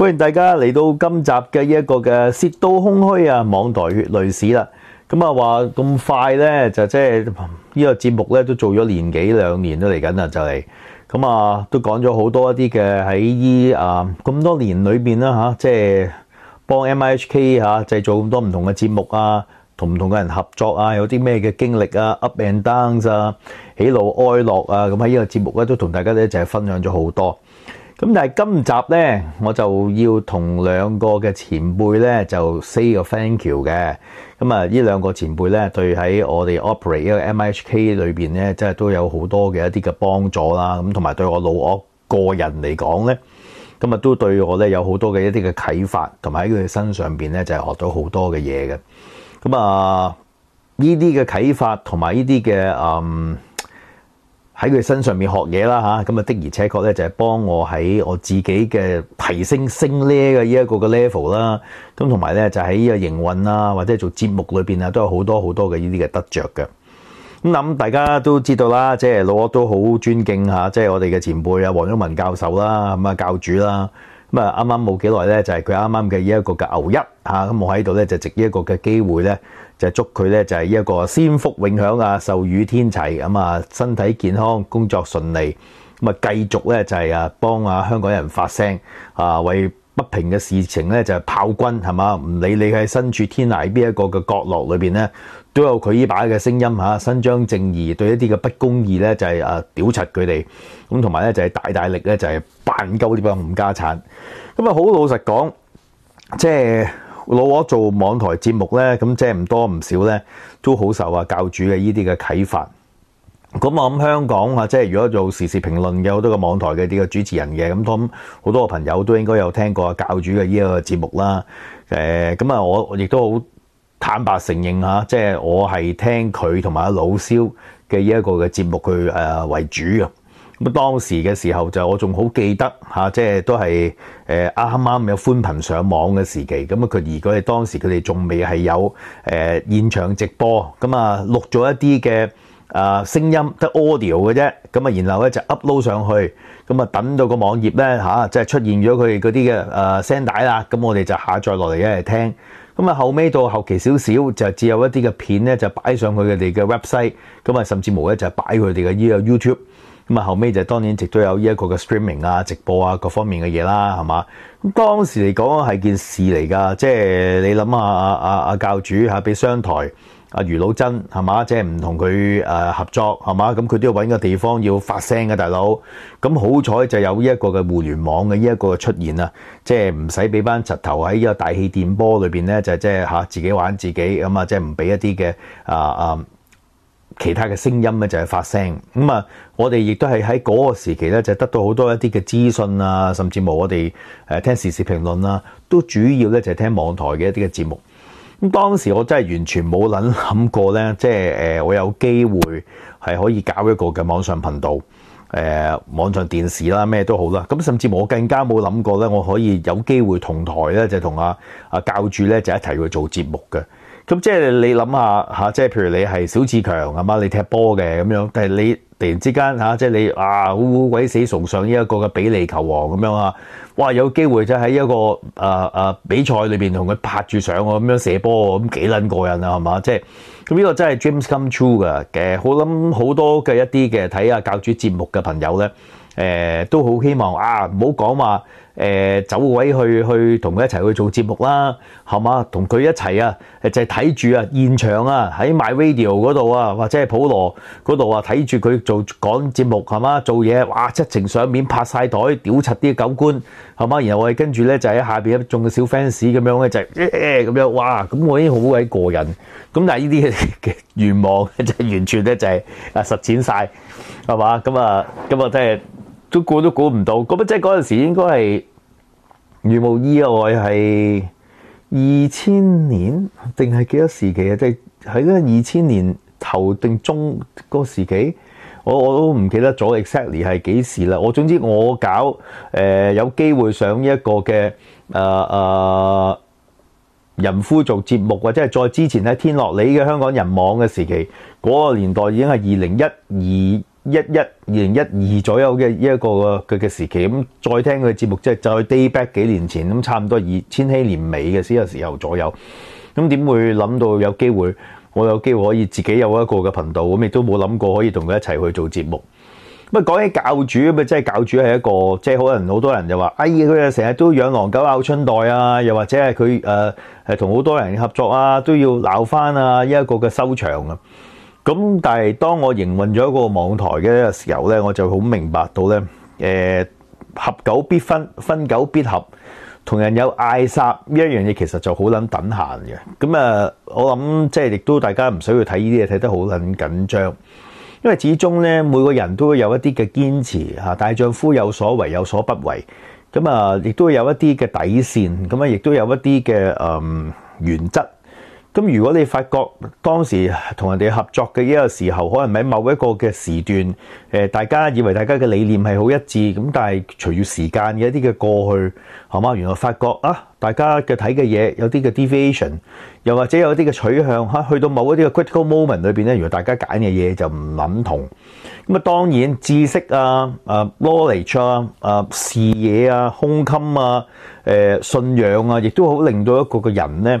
歡迎大家嚟到今集嘅呢一個嘅涉到空虛啊，網台血淚史啦。咁啊話咁快咧，就即係呢個節目咧都做咗年幾兩年都嚟緊啦，就嚟咁啊都講咗好多一啲嘅喺依啊咁多年裏邊啦嚇，即係幫 MIHK 嚇製造咁多唔同嘅節目啊，同唔同嘅人合作啊，有啲咩嘅經歷啊，up and downs 啊，喜怒哀樂啊，咁喺呢個節目咧都同大家咧就係分享咗好多。咁但係今集咧，我就要同兩個嘅前輩咧就 say 個 thank you 嘅。咁啊，呢兩個前輩咧對喺我哋 operate 一個 MHK 裏邊咧，即係都有好多嘅一啲嘅幫助啦。咁同埋對我老我個人嚟講咧，咁啊都對我咧有好多嘅一啲嘅啟發，同埋喺佢哋身上邊咧就係學到好多嘅嘢嘅。咁啊，呢啲嘅啟發同埋呢啲嘅嗯。喺佢身上面學嘢啦嚇，咁啊的而且確咧就係幫我喺我自己嘅提升升呢嘅呢一個嘅 level 啦，咁同埋咧就喺呢個營運啊或者做節目裏邊啊都有好多好多嘅呢啲嘅得着嘅。咁諗大家都知道啦，即係老我都好尊敬嚇，即係我哋嘅前輩啊黃宗文教授啦，咁啊教主啦，咁啊啱啱冇幾耐咧就係佢啱啱嘅呢一個嘅牛一嚇，咁我喺度咧就藉呢一個嘅機會咧。就祝佢咧就係一個仙福永享啊，壽與天齊咁啊，身體健康，工作順利，咁啊繼續咧就係啊幫啊香港人發聲啊，為不平嘅事情咧就係炮轟係嘛，唔理你係身處天涯邊一個嘅角落裏邊咧，都有佢呢把嘅聲音嚇，伸張正義，對一啲嘅不公義咧就係啊屌柒佢哋，咁同埋咧就係大大力咧就係扮鳩呢班冚家產，咁啊好老實講，即係。老我做網台節目咧，咁即係唔多唔少咧，都好受啊教主嘅呢啲嘅啟發。咁我諗香港啊，即係如果做時事評論嘅好多個網台嘅啲嘅主持人嘅，咁咁好多個朋友都應該有聽過教主嘅呢一個節目啦。誒，咁啊，我亦都好坦白承認嚇，即係我係聽佢同埋阿老蕭嘅呢一個嘅節目去誒為主嘅。咁當時嘅時候就我仲好記得嚇，即係都係誒啱啱有寬頻上網嘅時期，咁啊佢而佢哋當時佢哋仲未係有誒現場直播，咁啊錄咗一啲嘅啊聲音得 audio 嘅啫，咁啊然後咧就 upload 上去，咁啊等到個網頁咧嚇，即係出現咗佢哋嗰啲嘅誒聲帶啦，咁我哋就下載落嚟一嚟聽，咁啊後尾到後期少少就只有一啲嘅片咧就擺上佢哋嘅 website，咁啊甚至無咧就擺佢哋嘅呢個 YouTube。咁啊，後尾就當然亦都有呢一個嘅 streaming 啊、直播啊各方面嘅嘢啦，係嘛？咁當時嚟講係件事嚟㗎，即係你諗下阿阿阿教主嚇俾商台阿余老真係嘛？即係唔同佢誒合作係嘛？咁佢都要揾個地方要發聲嘅大佬。咁好彩就有呢一個嘅互聯網嘅呢一個出現啊，即係唔使俾班柒頭喺呢個大氣電波裏邊咧，就即係嚇自己玩自己咁啊，即係唔俾一啲嘅啊啊。其他嘅聲音咧就係發聲，咁啊，我哋亦都係喺嗰個時期咧就得到好多一啲嘅資訊啊，甚至冇我哋誒聽時事評論啦，都主要咧就係聽網台嘅一啲嘅節目。咁當時我真係完全冇諗諗過咧，即係誒我有機會係可以搞一個嘅網上頻道，誒網上電視啦，咩都好啦。咁甚至我更加冇諗過咧，我可以有機會同台咧就同阿阿教主咧就一齊去做節目嘅。咁即係你諗下嚇，即係譬如你係小志強係嘛，你踢波嘅咁樣，但係你突然之間嚇，即係你啊好鬼死崇尚呢一個嘅比利球王咁樣啊，哇有機會就喺一個啊啊比賽裏邊同佢拍住上喎，咁樣射波喎，咁幾撚過癮啊係嘛？即係咁呢個真係 dreams come true 㗎嘅，好諗好多嘅一啲嘅睇下教主節目嘅朋友咧，誒都好希望啊唔好講話。誒走位去去同佢一齊去做節目啦，係嘛？同佢一齊啊，就係睇住啊現場啊喺 MyRadio 嗰度啊，或者係普羅嗰度啊睇住佢做講節目係嘛？做嘢哇七情上面拍晒台屌柒啲狗官係嘛？然後我哋跟住咧就喺下邊一眾嘅小 fans 咁樣咧就誒咁樣哇咁我已經好鬼過癮，咁但係呢啲嘅 願望就係完全咧就係啊實踐晒，係嘛？咁啊咁啊真係都估都估唔到，咁啊即係嗰陣時應該係。如無意外係二千年定係幾多時期啊？即係喺嗰二千年頭定中嗰個時期，我我都唔記得咗 exactly 係幾時啦。我總之我搞誒、有機會上一個嘅誒誒人夫做節目，或者係再之前喺天樂里嘅香港人網嘅時期，嗰、個年代已經係二零一二一一二零一二左右嘅一個佢嘅時期，咁再聽佢嘅節目，即係再 day back 幾年前，咁差唔多二千禧年尾嘅呢個時候左右，咁點會諗到有機會，我有機會可以自己有一個嘅頻道，咁亦都冇諗過可以同佢一齊去做節目。咁講起教主咁啊，即係教主係一個，即係可能好多人就話，哎呀佢啊成日都養狼狗咬春袋啊，又或者係佢誒係同好多人合作啊，都要鬧翻啊，呢一個嘅收場啊。咁但係當我營運咗一個網台嘅時候咧，我就好明白到咧，誒合久必分，分久必合，同人有嗌殺呢一樣嘢，其實就好撚等閒嘅。咁啊，我諗即係亦都大家唔需要睇呢啲嘢睇得好撚緊張，因為始終咧每個人都會有一啲嘅堅持嚇，大丈夫有所為有所不為，咁啊亦都有一啲嘅底線，咁啊亦都有一啲嘅誒原則。咁如果你發覺當時同人哋合作嘅一個時候，可能喺某一個嘅時段，誒大家以為大家嘅理念係好一致，咁但係隨住時間嘅一啲嘅過去，係嘛？原來發覺啊，大家嘅睇嘅嘢有啲嘅 deviation，又或者有啲嘅取向嚇，去到某一啲嘅 critical moment 裏邊咧，原來大家揀嘅嘢就唔諗同。咁啊，當然知識啊、啊 knowledge 啊、啊視野啊、胸襟啊、誒信仰啊，亦都好令到一個嘅人咧。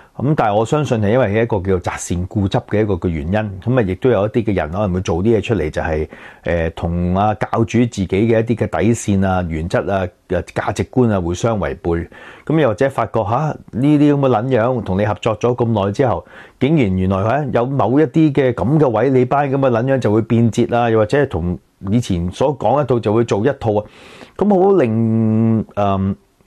咁但係我相信係因為一個叫做擇善固執嘅一個嘅原因，咁啊亦都有一啲嘅人可能會做啲嘢出嚟，就係誒同啊教主自己嘅一啲嘅底線啊、原則啊、價值觀啊會相違背。咁又或者發覺吓呢啲咁嘅撚樣，同你合作咗咁耐之後，竟然原來嚇有某一啲嘅咁嘅位，你班咁嘅撚樣就會變節啊，又或者同以前所講一套就會做一套啊，咁好令誒。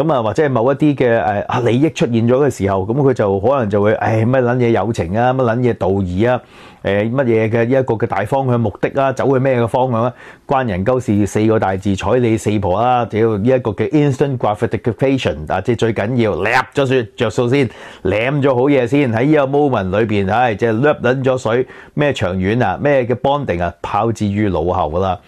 咁啊，或者係某一啲嘅誒啊利益出現咗嘅時候，咁佢就可能就會誒乜撚嘢友情啊，乜撚嘢道義啊，誒乜嘢嘅一個嘅大方向目的啊，走去咩嘅方向啊？關人鳩事四個大字，睬你四婆啦！只要呢一個嘅 instant gratification 啊，即係最緊要攬咗算着數先，攬咗好嘢先喺呢個 moment 裏邊，唉，即係攬撚咗水咩長遠啊，咩嘅 bonding 啊，拋之於腦後啦。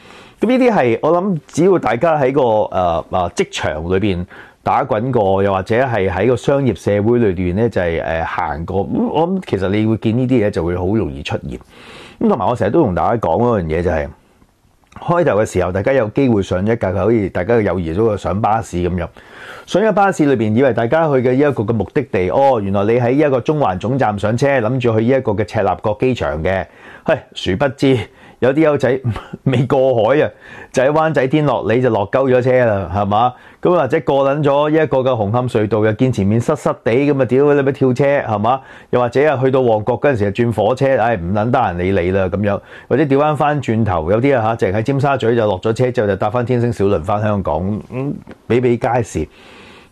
咁呢啲係我諗，只要大家喺個誒誒職場裏邊。打滾過，又或者係喺個商業社會裏邊咧，就係誒行過。我諗其實你會見呢啲嘢就會好容易出現。咁同埋我成日都同大家講嗰樣嘢就係開頭嘅時候，大家有機會上一架好似大家嘅友誼都上巴士咁樣。上一巴士裏邊，以為大家去嘅呢一個嘅目的地，哦，原來你喺一個中環總站上車，諗住去呢一個嘅赤鱲角機場嘅，嘿殊不知。有啲友仔 未過海啊，就喺灣仔天樂你就落鳩咗車啦，係嘛？咁或者過撚咗一個嘅紅磡隧道，又見前面塞塞地咁啊，屌你咪跳車係嘛？又或者啊，去到旺角嗰陣時就轉火車，唉唔撚得閒理你啦咁樣。或者調翻翻轉頭，有啲啊嚇，淨喺尖沙咀就落咗車之後就搭翻天星小輪翻香港，咁比比皆是。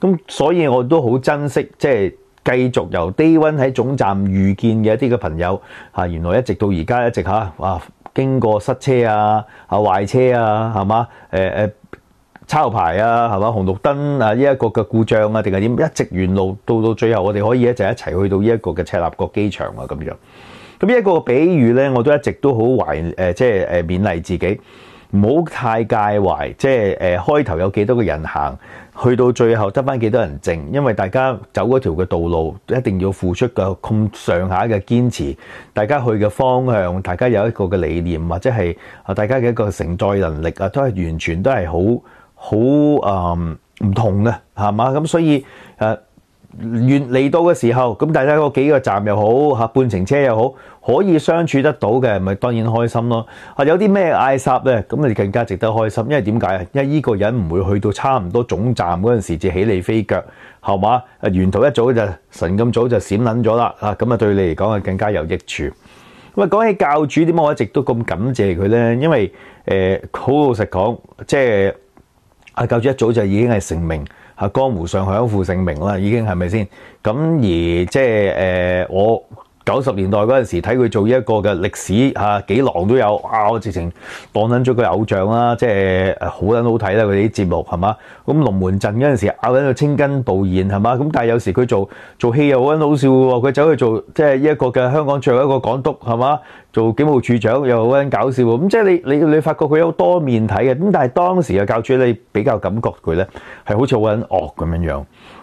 咁所以我都好珍惜，即係繼續由低温喺總站遇見嘅一啲嘅朋友嚇，原來一直到而家一直嚇哇〜經過塞車啊、啊壞車啊，係嘛？誒誒抄牌啊，係嘛？紅綠燈啊，呢一個嘅故障啊，定係點？一直沿路到到最後，我哋可以一就一齊去到呢一個嘅赤鱲角機場啊，咁樣。咁呢一個比喻咧，我都一直都好懷誒，即係誒勉勵自己。唔好太介懷，即係誒開頭有幾多個人行，去到最後得翻幾多人剩，因為大家走嗰條嘅道路一定要付出嘅咁上下嘅堅持，大家去嘅方向，大家有一個嘅理念，或者係啊大家嘅一個承載能力啊，都係完全都係好好誒唔同嘅，係嘛？咁所以誒。完嚟到嘅時候，咁大家嗰幾個站又好嚇，半程車又好，可以相處得到嘅，咪當然開心咯。啊，有啲咩嗌霎咧，咁你更加值得開心，因為點解啊？因為依個人唔會去到差唔多總站嗰陣時至起你飛腳，係嘛？啊，沿途一早就神咁早就閃撚咗啦，啊，咁啊對你嚟講係更加有益處。咁啊，講起教主點解我一直都咁感謝佢咧？因為誒，好老實講，即係啊，教主一早就已經係成名。啊，江湖上享負盛名啦，已經係咪先？咁而即係誒，我九十年代嗰陣時睇佢做一個嘅歷史嚇幾郎都有，哇！我直情當緊咗佢偶像啦，即係好撚好睇啦佢啲節目係嘛？咁龍門陣嗰陣時咬緊個青筋暴現係嘛？咁但係有時佢做做戲又好撚好笑喎，佢走去做即係一個嘅香港最後一個港督係嘛？做警務處長又好撚搞笑喎，咁即係你你你發覺佢有多面睇嘅，咁但係當時嘅教主你比較感覺佢咧係好似好撚惡咁樣樣。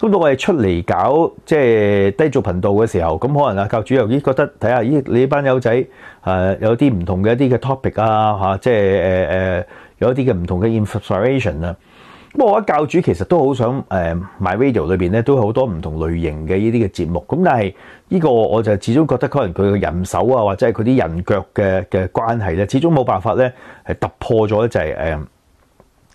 咁到我哋出嚟搞即係低俗頻道嘅時候，咁可能啊教主又咦覺得睇下咦你呢班友仔誒有啲唔同嘅一啲嘅 topic 啊嚇，即係誒誒有一啲嘅唔同嘅 inspiration 啊。咁我覺得教主其實都好想誒 MyRadio 裏邊咧都好多唔同類型嘅呢啲嘅節目。咁但係呢個我就始終覺得可能佢嘅人手啊或者係佢啲人腳嘅嘅關係咧，始終冇辦法咧係突破咗就係誒。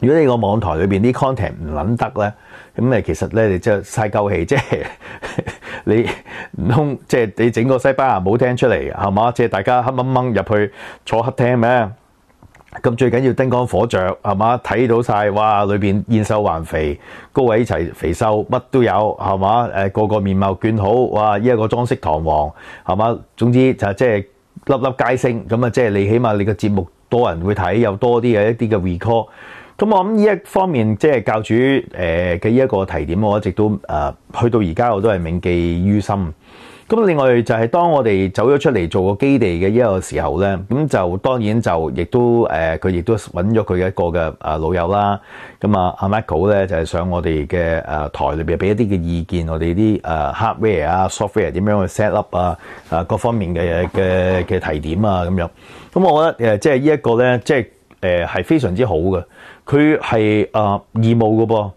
如果你個網台裏邊啲 content 唔撚得咧，咁誒其實咧你即係嘥鳩氣，即係 你唔通即係你整個西班牙舞廳出嚟係嘛？即係大家黑掹掹入去坐黑廳咩？咁最緊要燈光火著係嘛？睇到晒，哇！裏邊燕瘦還肥，高位齊肥瘦乜都有係嘛？誒個個面貌眷好，哇！依一個裝飾堂皇係嘛？總之就即係粒粒皆星咁啊！即係你起碼你個節目多人會睇，有多啲嘅一啲嘅 recall。咁我諗呢一方面，即係教主誒嘅呢一個提點，我一直都誒去到而家我都係銘記於心。咁另外就係當我哋走咗出嚟做個基地嘅一個時候咧，咁就當然就亦都誒佢亦都揾咗佢一個嘅誒老友啦。咁啊，阿 Michael 咧就係上我哋嘅誒台裏邊俾一啲嘅意見，我哋啲誒 hardware 啊、software 點樣去 set up 啊，啊各方面嘅嘅嘅提點啊咁樣。咁我覺得誒即係呢一個咧，即係誒係非常之好嘅。佢係啊義務嘅噃，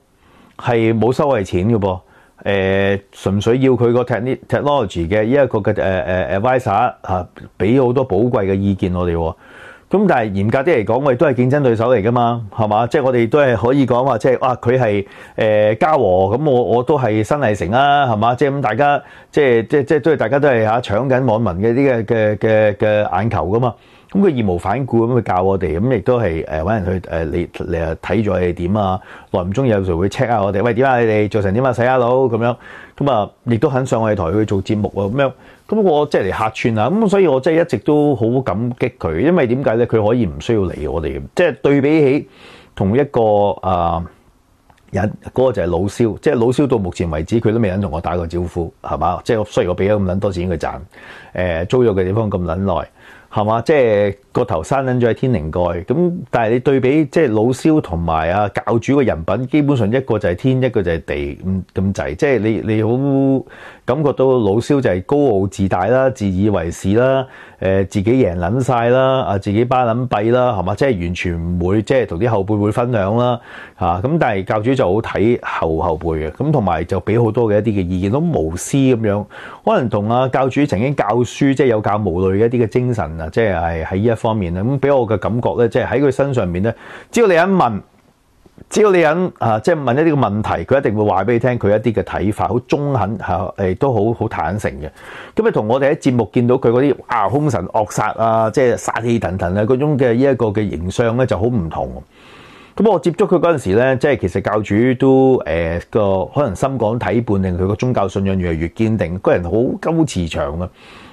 係冇收佢錢嘅噃。誒、呃、純粹要佢個 technology 嘅一個嘅誒誒 advisor 嚇，俾好多寶貴嘅意見我哋。咁但係嚴格啲嚟講，我哋都係競爭對手嚟㗎嘛，係嘛？即係我哋都係可以講話，即係哇佢係誒嘉禾，咁我我都係新藝城啦，係嘛？即係咁大家即係即係即係都係大家都係嚇搶緊網民嘅啲嘅嘅嘅嘅眼球㗎嘛。咁佢義無反顧咁去教我哋，咁亦都係誒揾人去誒你你誒睇咗你哋點啊？耐唔中有時會 check 下我哋，喂點啊？你哋做成點啊？洗下腦咁樣，咁啊亦都肯上我哋台去做節目啊咁樣。咁我即係嚟客串啊，咁所以我即係一直都好感激佢，因為點解咧？佢可以唔需要嚟我哋，即係對比起同一個啊人嗰個就係老蕭，即係老蕭到目前為止佢都未肯同我打過招呼，係嘛？即係雖然我俾咗咁撚多錢佢賺，誒租咗嘅地方咁撚耐。係嘛？即係個頭生緊咗喺天靈蓋咁，但係你對比即係老蕭同埋啊教主嘅人品，基本上一個就係天，一個就係地咁咁滯。即係你你好感覺到老蕭就係高傲自大啦，自以為是啦，誒自己贏撚晒啦，啊自己巴撚閉啦，係嘛？即係完全唔會即係同啲後輩會分享啦嚇。咁但係教主就好睇後後輩嘅，咁同埋就俾好多嘅一啲嘅意見，都無私咁樣，可能同啊教主曾經教書，即係有教無類嘅一啲嘅精神啊。即係喺一方面咧，咁俾我嘅感覺咧，即係喺佢身上面咧，只要你肯問，只要你肯啊，即係問一啲嘅問題，佢一定會話俾你聽佢一啲嘅睇法，好中肯嚇，誒都好好坦誠嘅。咁啊，同我哋喺節目見到佢嗰啲啊兇神惡煞啊，即係殺氣騰騰啊嗰種嘅呢一個嘅形象咧，就好唔同。咁我接觸佢嗰陣時咧，即係其實教主都誒個、可能深港體半令佢個宗教信仰越嚟越堅定，個人好高慈祥啊，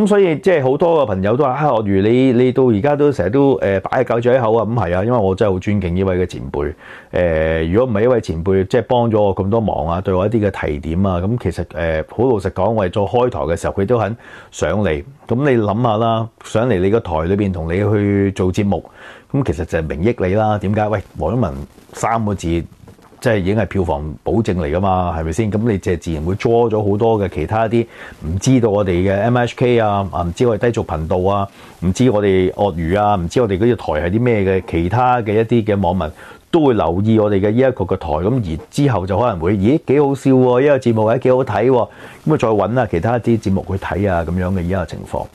咁所以即係好多個朋友都話：啊，鱷魚你你到而家都成日都誒擺教住喺口啊！咁係啊，因為我真係好尊敬呢位嘅前輩。誒、如果唔係一位前輩，即係幫咗我咁多忙啊，對我一啲嘅提點啊，咁其實誒好老實講，我哋做開台嘅時候，佢都肯上嚟。咁你諗下啦，上嚟你個台裏邊同你去做節目，咁其實就係名益你啦。點解？喂，黃一文三個字。即係已經係票房保證嚟㗎嘛，係咪先？咁你就自然會 draw 咗好多嘅其他啲唔知道我哋嘅 MHK 啊，唔知我哋低俗頻道啊，唔知我哋鱷魚啊，唔知我哋嗰隻台係啲咩嘅其他嘅一啲嘅網民都會留意我哋嘅呢一個嘅台，咁而之後就可能會咦幾好笑喎，呢個節目或者幾好睇喎，咁啊再揾下其他啲節目去睇啊咁樣嘅依家嘅情況，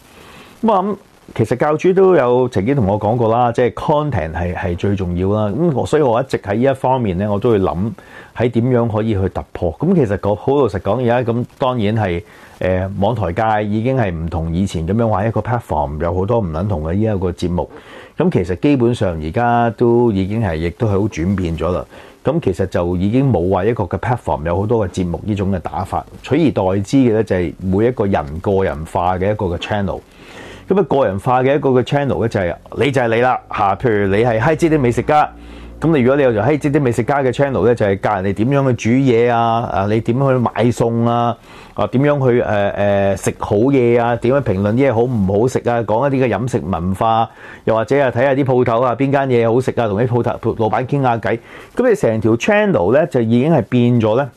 咁啊咁。其實教主都有曾經同我講過啦，即係 content 係係最重要啦。咁所以我一直喺呢一方面咧，我都會諗喺點樣可以去突破。咁其實講好老實講，而家咁當然係誒、呃、網台界已經係唔同以前咁樣話一個 platform 有好多唔撚同嘅呢一個節目。咁其實基本上而家都已經係亦都係好轉變咗啦。咁其實就已經冇話一個嘅 platform 有好多嘅節目呢種嘅打法，取而代之嘅咧就係每一個人個人化嘅一個嘅 channel。咁啊，個人化嘅一個嘅 channel 咧就係你就係你啦嚇，譬如你係嗨知啲美食家，咁你如果你有條嗨知啲美食家嘅 channel 咧，就係教人哋點樣去煮嘢啊，啊你點樣去買餸啊，啊點樣去誒誒食好嘢啊，點樣評論啲嘢好唔好食啊，講一啲嘅飲食文化，又或者啊睇下啲鋪頭啊邊間嘢好食啊，同啲鋪頭老闆傾下偈，咁你成條 channel 咧就已經係變咗咧。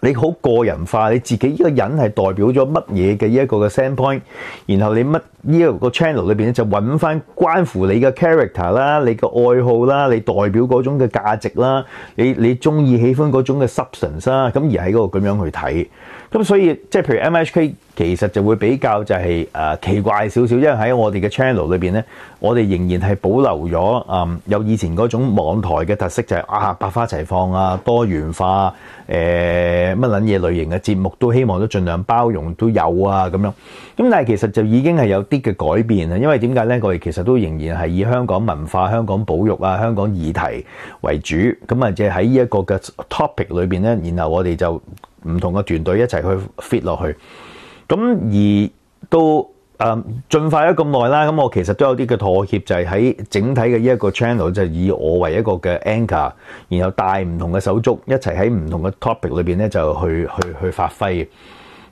你好個人化，你自己呢個人係代表咗乜嘢嘅呢一個嘅 standpoint，然後你乜呢一個 channel 裏邊咧就揾翻關乎你嘅 character 啦，你嘅愛好啦，你代表嗰種嘅價值啦，你你中意喜歡嗰種嘅 substance 啦，咁而喺嗰個咁樣去睇。咁所以即係譬如 MHK 其實就會比較就係誒奇怪少少，因為喺我哋嘅 channel 裏邊咧，我哋仍然係保留咗誒有以前嗰種網台嘅特色，就係啊百花齊放啊，多元化誒乜撚嘢類型嘅節目都希望都盡量包容都有啊咁樣。咁但係其實就已經係有啲嘅改變啊，因為點解咧？我哋其實都仍然係以香港文化、香港保育啊、香港議題為主。咁啊，即係喺呢一個嘅 topic 裏邊咧，然後我哋就。唔同嘅團隊一齊去 fit 落去，咁而都誒進化咗咁耐啦，咁我其實都有啲嘅妥協，就係喺整體嘅呢一個 channel 就以我為一個嘅 anchor，然後帶唔同嘅手足一齊喺唔同嘅 topic 裏邊咧就去去去發揮。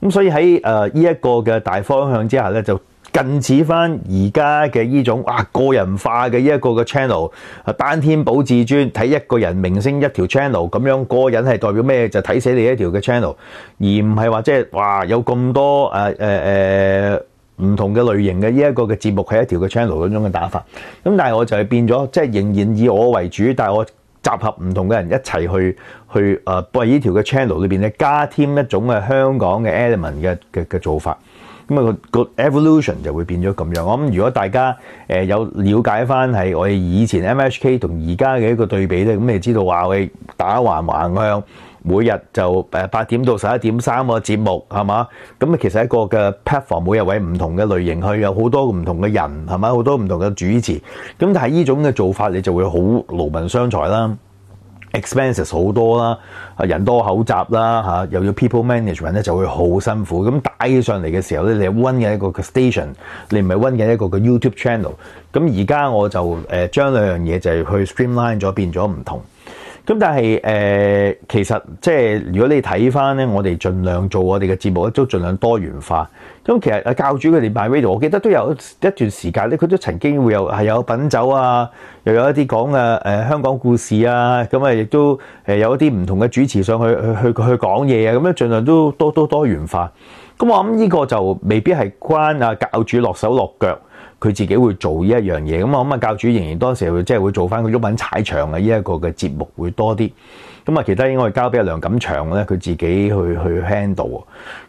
咁所以喺誒呢一個嘅大方向之下咧就。近似翻而家嘅呢種啊個人化嘅呢一個嘅 channel，啊單天保至尊睇一個人明星一條 channel 咁樣，個人係代表咩就睇死你一條嘅 channel，而唔係話即係哇有咁多誒誒誒唔同嘅類型嘅呢一個嘅節目喺一條嘅 channel 嗰種嘅打法。咁但係我就係變咗，即係仍然以我為主，但係我集合唔同嘅人一齊去去誒為呢條嘅 channel 裏邊咧加添一種嘅香港嘅 element 嘅嘅嘅做法。咁啊個 evolution 就會變咗咁樣。我諗如果大家誒有了解翻係我哋以前 MHK 同而家嘅一個對比咧，咁你知道話我哋打橫橫向，每日就誒八點到十一點三個節目係嘛？咁啊其實一個嘅 platform 每日位唔同嘅類型去有好多唔同嘅人係咪？好多唔同嘅主持。咁但係呢種嘅做法你就會好勞民傷財啦。Expenses 好多啦，啊人多口雜啦嚇，又要 people management 咧就會好辛苦。咁帶起上嚟嘅時候咧，你係 run 嘅一個 station，你唔係 run 嘅一個嘅 YouTube channel。咁而家我就誒將兩樣嘢就係去 streamline 咗，變咗唔同。咁但係誒、其實即係如果你睇翻咧，我哋盡量做我哋嘅節目咧，都盡量多元化。咁其實啊，教主佢哋賣 radio，我記得都有一段時間咧，佢都曾經會有係有品酒啊，又有一啲講嘅誒香港故事啊，咁啊亦都誒有一啲唔同嘅主持上去去去去講嘢啊，咁樣盡量都多多多元化。咁我諗呢個就未必係關啊教主落手落腳。佢自己會做呢一樣嘢。咁啊咁啊，教主仍然當時會即係會做翻個鬱文踩場嘅呢一個嘅節目會多啲。咁啊，其他應該交俾阿梁錦祥咧，佢自己去去 handle。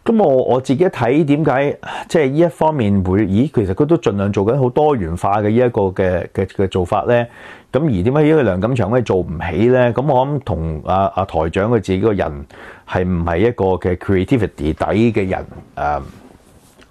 咁我我自己睇點解即係呢一方面會，咦，其實佢都盡量做緊好多元化嘅呢一個嘅嘅嘅做法咧。咁而點解呢個梁錦祥可以做唔起咧？咁我諗同阿阿台長佢自己個人係唔係一個嘅 creativity 底嘅人誒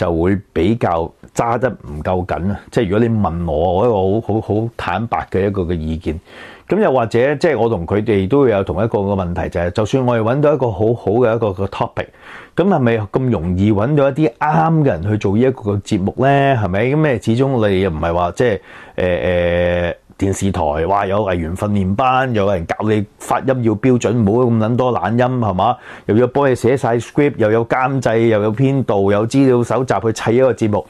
就會比較揸得唔夠緊啊！即係如果你問我，我一個好好好坦白嘅一個嘅意見。咁又或者即係我同佢哋都會有同一個嘅問題，就係就算我哋揾到一個好好嘅一個個 topic，咁係咪咁容易揾到一啲啱嘅人去做呢一個嘅節目咧？係咪咁咩？始終你又唔係話即係誒誒。電視台話有藝員訓練班，有人教你發音要標準，唔好咁撚多懶音，係嘛？又要幫你寫晒 script，又有監製，又有編導，有資料搜集集去砌一個節目。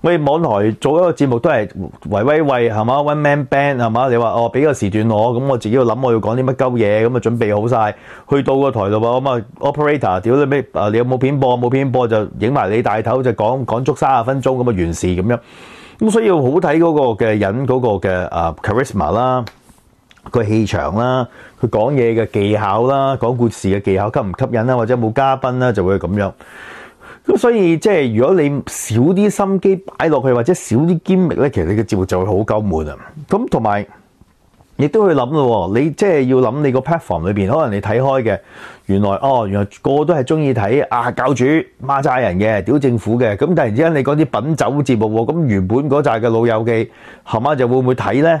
我哋網台做一個節目都係維威喂，係嘛？One man band 係嘛？你話哦，俾個時段我，咁我自己要諗我要講啲乜鳩嘢，咁啊準備好晒，去到個台度喎，咁啊 operator 屌你咩？啊你有冇片播？冇片播就影埋你大頭就講講足三十分鐘咁啊完事咁樣。咁所以好睇嗰個嘅人嗰個嘅啊 charisma 啦，個氣場啦，佢講嘢嘅技巧啦，講故事嘅技巧吸唔吸引啦，或者冇嘉賓啦，就會咁樣。咁所以即係如果你少啲心機擺落去，或者少啲堅力咧，其實你嘅節目就會好鳩悶啊。咁同埋。亦都去諗咯，你即係要諗你個 platform 裏邊，可能你睇開嘅，原來哦，原來個個都係中意睇啊教主孖揸人嘅，屌政府嘅，咁突然之間你講啲品酒節目喎，咁原本嗰扎嘅老友記，係嘛就會唔會睇咧？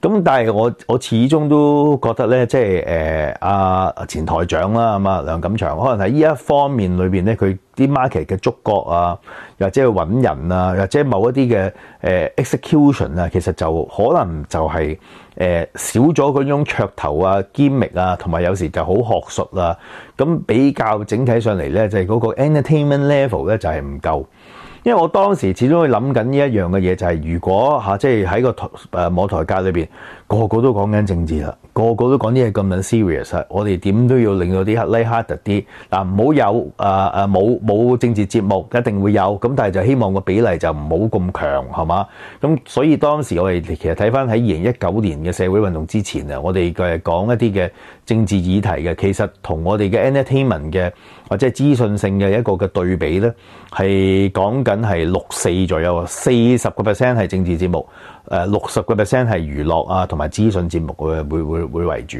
咁但係我我始終都覺得咧，即係誒阿前台長啦，咁啊梁錦祥，可能喺呢一方面裏邊咧，佢啲 market 嘅觸覺啊，或者去揾人啊，或者某一啲嘅誒 execution 啊，其實就可能就係誒少咗嗰種噱頭啊、gimmick 啊，同埋有時就好學術啊，咁比較整體上嚟咧，就係嗰個 entertainment level 咧就係唔夠。因為我當時始終會諗緊呢一樣嘅嘢，就係如果嚇即係喺個誒舞台界裏邊，個個都講緊政治啦，個個都講啲嘢咁撚 serious，我哋點都要令到啲黑 h a r d 啲嗱，唔好有誒誒冇冇政治節目，一定會有咁，但係就希望個比例就唔好咁強，係嘛？咁所以當時我哋其實睇翻喺二零一九年嘅社會運動之前啊，我哋嘅講一啲嘅政治議題嘅，其實同我哋嘅 entertainment 嘅或者係資訊性嘅一個嘅對比咧，係講緊係六四左右啊，四十個 percent 係政治節目，誒六十個 percent 係娛樂啊同埋資訊節目嘅會會會為主。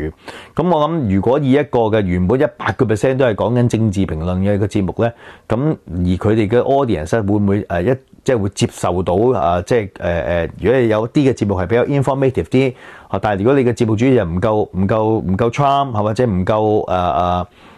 咁我諗如果以一個嘅原本一百個 percent 都係講緊政治評論嘅一個節目咧，咁而佢哋嘅 audience 會唔會誒一即係會接受到啊？即係誒誒，如果你有啲嘅節目係比較 informative 啲，但係如果你嘅節目主持人唔夠唔夠唔夠 charm，係或者唔夠誒誒。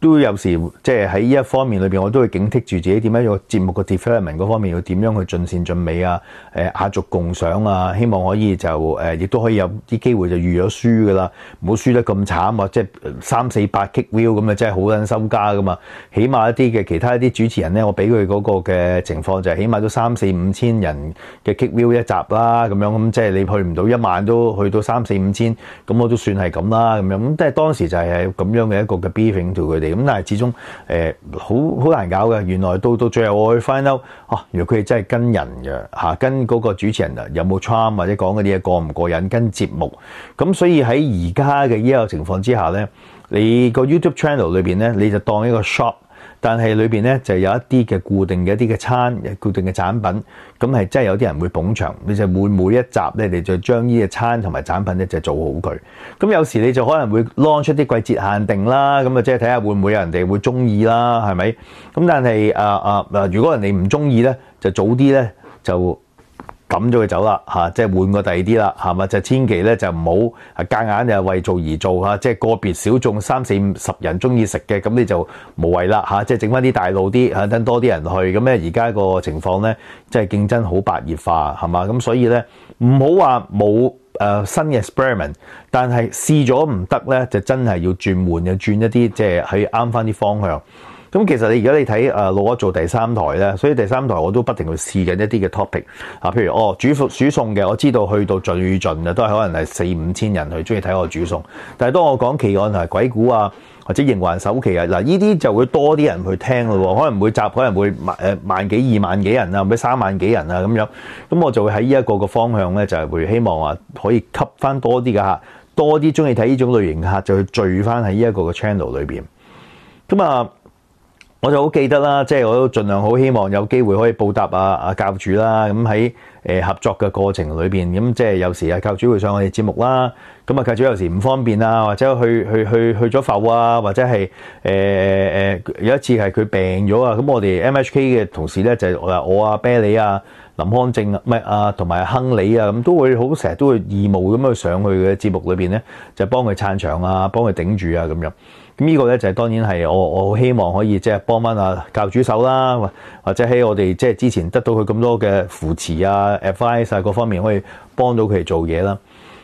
都有時即係喺呢一方面裏邊，我都會警惕住自己點樣個節目個 development 嗰方面要點樣去盡善盡美啊！誒雅俗共賞啊！希望可以就誒亦都可以有啲機會就預咗輸噶啦，唔好輸得咁慘啊！即係三四百 kick view 咁啊，真係好撚收家噶嘛！起碼一啲嘅其他一啲主持人咧，我俾佢嗰個嘅情況就係起碼都三四五千人嘅 kick view 一集啦，咁樣咁即係你去唔到一萬都去到三四五千，咁我都算係咁啦，咁樣咁即係當時就係咁樣嘅一個嘅 briefing to 佢哋。咁但係始終誒好好難搞嘅，原來到到最後我去 find out，哦，原來佢哋真係跟人嘅嚇，跟嗰個主持人啊有冇 charm 或者講嗰啲嘢過唔過癮，跟節目。咁所以喺而家嘅呢個情況之下咧，你個 YouTube channel 裏邊咧，你就當一個 shop，但係裏邊咧就有一啲嘅固定嘅一啲嘅餐、固定嘅產品，咁係真係有啲人會捧場，你就每每一集咧，你就將呢個餐同埋產品咧就做好佢。咁有時你就可能會 launch 出啲季節限定啦，咁啊即係睇下會唔會有人哋會中意啦，係咪？咁但係啊啊嗱，如果人哋唔中意咧，就早啲咧就。抌咗佢走啦嚇，即係換個第二啲啦，係嘛？就千祈咧就唔好夾硬就為做而做嚇，即係個別小眾三四五十人中意食嘅，咁你就無謂啦嚇，即係整翻啲大路啲，等多啲人去。咁咧而家個情況咧，即係競爭好白熱化係嘛？咁所以咧唔好話冇誒新嘅 experiment，但係試咗唔得咧，就真係要轉換，又轉一啲即係去啱翻啲方向。咁其實你而家你睇誒攞做第三台咧，所以第三台我都不停去試緊一啲嘅 topic 啊，譬如哦煮煮餸嘅，我知道去到最盡啊，都係可能係四五千人去中意睇我煮餸。但係當我講奇案同埋鬼故啊，或者形環首期啊，嗱呢啲就會多啲人去聽咯，可能每集可能會萬誒萬幾二萬幾人啊，或者三萬幾人啊咁樣。咁我就會喺呢一個嘅方向咧，就係會希望話可以吸翻多啲嘅客，多啲中意睇呢種類型嘅客，就去聚翻喺呢一個嘅 channel 裏邊。咁啊〜我就好記得啦，即係我都盡量好希望有機會可以報答啊啊教主啦，咁喺誒合作嘅過程裏邊，咁即係有時啊教主會上我哋節目啦，咁啊教主有時唔方便啊，或者去去去去咗埠啊，或者係誒誒有一次係佢病咗啊，咁我哋 MHK 嘅同事咧就係我啊我啊啤梨啊林康正啊唔係啊同埋亨利啊，咁都會好成日都會義務咁去上去嘅節目裏邊咧，就幫佢撐場啊，幫佢頂住啊咁樣。咁呢個咧就係當然係我我好希望可以即係幫翻啊教主手啦，或者喺我哋即係之前得到佢咁多嘅扶持啊、advice 啊各方面可以幫到佢哋做嘢啦。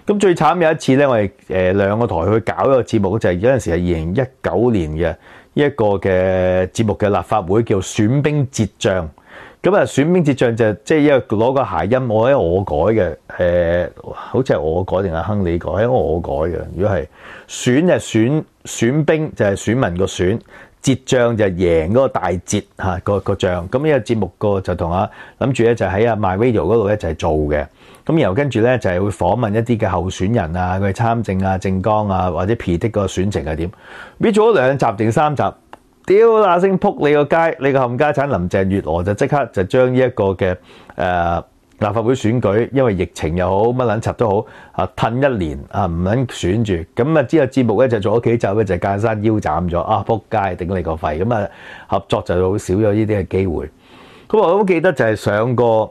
咁最慘有一次咧，我哋誒兩個台去搞一個節目，就係有陣時係二零一九年嘅一個嘅節目嘅立法會叫選兵截將。咁啊選兵捷將就即係因為攞個諧音，我喺我改嘅誒，好似係我改定係亨利改，因為我改嘅。如果係選就選。選兵就係選民個選，捷將就係贏嗰個大節嚇個個仗。咁呢個節目個就同阿諗住咧就喺阿 MyRadio 嗰度咧就係做嘅。咁然後跟住咧就係會訪問一啲嘅候選人啊，佢參政啊、政綱啊或者 P 的個選情係點。搣咗兩集定三集，屌嗱聲撲你個街，你個冚家產林鄭月娥就即刻就將呢一個嘅誒。立法會選舉，因為疫情又好，乜撚柒都好，啊，褪一年啊，唔撚選住，咁啊之後節目咧就做咗几集咧，就間山腰斬咗，啊，撲街頂你個肺，咁啊合作就好少咗呢啲嘅機會。咁我都記得就係上個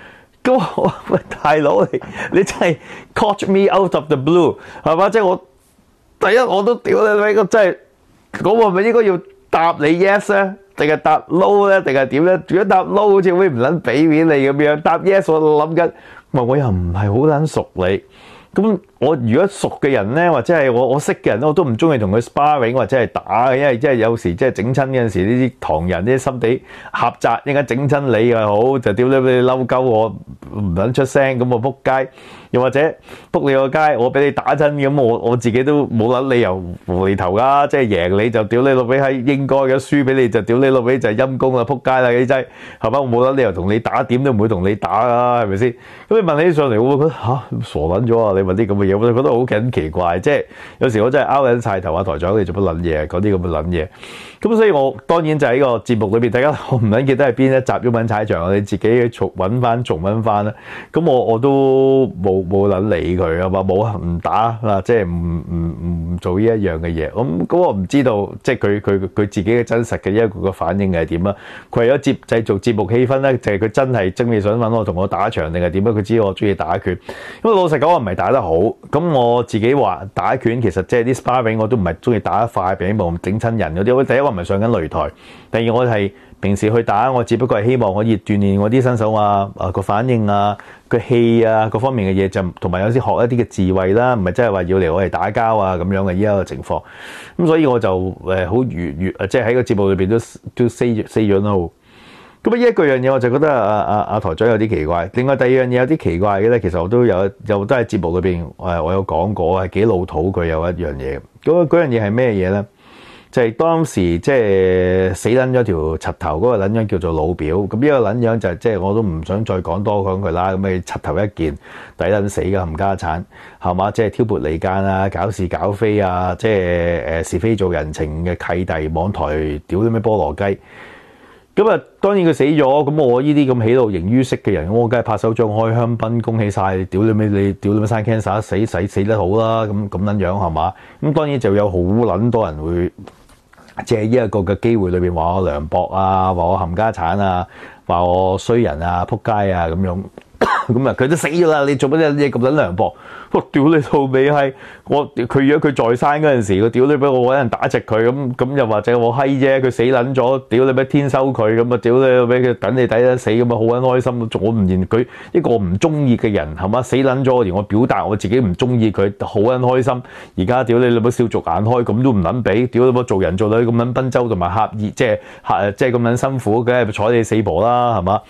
咁喂，大佬你你真係 catch me out of the blue 係嘛？即係我第一我都屌你你個真係，我咪應該要答你 yes 咧，定係答 no 咧，定係點咧？如果答 no 好似會唔撚俾面你咁樣，答 yes 我諗緊，唔我又唔係好撚熟你。咁我如果熟嘅人咧，或者係我我識嘅人咧，我都唔中意同佢 sparring 或者係打嘅，因為即係有時即係整親嗰陣時，呢啲唐人啲心地狹窄，應該整親你又好，就屌你俾你嬲鳩我唔撚出聲，咁我仆街。又或者仆你個街，我俾你打親咁，我我自己都冇撚理由無厘頭噶，即係贏你就屌你老味喺應該嘅，輸俾你就屌你老味就陰公啦，仆街啦呢劑，係嘛？我冇撚理由同你打，點都唔會同你打啦，係咪先？咁你問起上嚟，我會覺得吓傻撚咗啊！你問啲咁嘅嘢，我就覺得好緊奇怪，即係有時我真係拗緊晒頭啊！台長你做乜撚嘢？嗰啲咁嘅撚嘢。咁所以我當然就喺個節目裏邊，大家 我唔撚記得係邊一集毓民踩場，你自己重揾翻重溫翻啦。咁我我都冇。冇撚理佢啊嘛，冇唔打啊，即係唔唔唔做呢一樣嘅嘢。咁咁我唔知道，即係佢佢佢自己嘅真實嘅一個個反應係點啊？佢為咗節製造節目氣氛咧，就係佢真係真係想揾我同我打場定係點啊？佢知我中意打拳。咁老實講，我唔係打得好，咁我自己話打拳其實即係啲 sparring 我都唔係中意打得快，並冇整親人嗰啲。第一我唔係上緊擂台，第二我係平時去打，我只不過係希望可以鍛鍊我啲身手啊，啊個反應啊，個氣啊各方面嘅嘢就同埋有啲學一啲嘅智慧啦，唔係真係話要嚟我哋打交啊咁樣嘅依家個情況。咁所以我就誒好愉悦，即係喺個節目裏邊都都 say say 咗 no。咁啊！呢一個樣嘢我就覺得阿阿阿台長有啲奇怪。另外第二樣嘢有啲奇怪嘅咧，其實我都有又都喺節目裏邊誒，我有講過係幾老土。佢有一樣嘢，嗰嗰樣嘢係咩嘢咧？就係、是、當時即係死撚咗條柒頭嗰個撚樣叫做老表。咁呢個撚樣就即、是、係我都唔想再講多講佢啦。咁你柒頭一件抵撚死嘅冚家產係嘛？即係挑撥離間啊，搞事搞非啊，即係誒是非做人情嘅契弟，網台屌啲咩菠蘿雞。咁啊，當然佢死咗，咁我呢啲咁喜怒形於色嘅人，我梗係拍手掌開香檳，恭喜晒！屌你咩？你屌你咩生 cancer 死死死得好啦！咁咁撚樣係嘛？咁當然就有好撚多人會借呢一個嘅機會裏邊話我涼薄啊，話我冚家產啊，話我衰人啊，撲街啊咁樣。咁啊，佢都死咗啦！你做乜嘢咁撚涼薄？我屌你老味係我佢如果佢在生嗰陣時，我屌你俾我搵人打直佢咁咁，又或者我閪啫，佢死撚咗，屌你俾天收佢咁啊！屌你俾佢等你抵得死咁啊！好撚開心，我唔認佢一個唔中意嘅人係嘛？死撚咗，連我表達我自己唔中意佢，好撚開心。而家屌你你乜笑逐眼開，咁都唔撚俾，屌你乜做人做女咁撚賓周同埋刻意，即係即係咁撚辛苦，梗係睬你死婆啦，係嘛？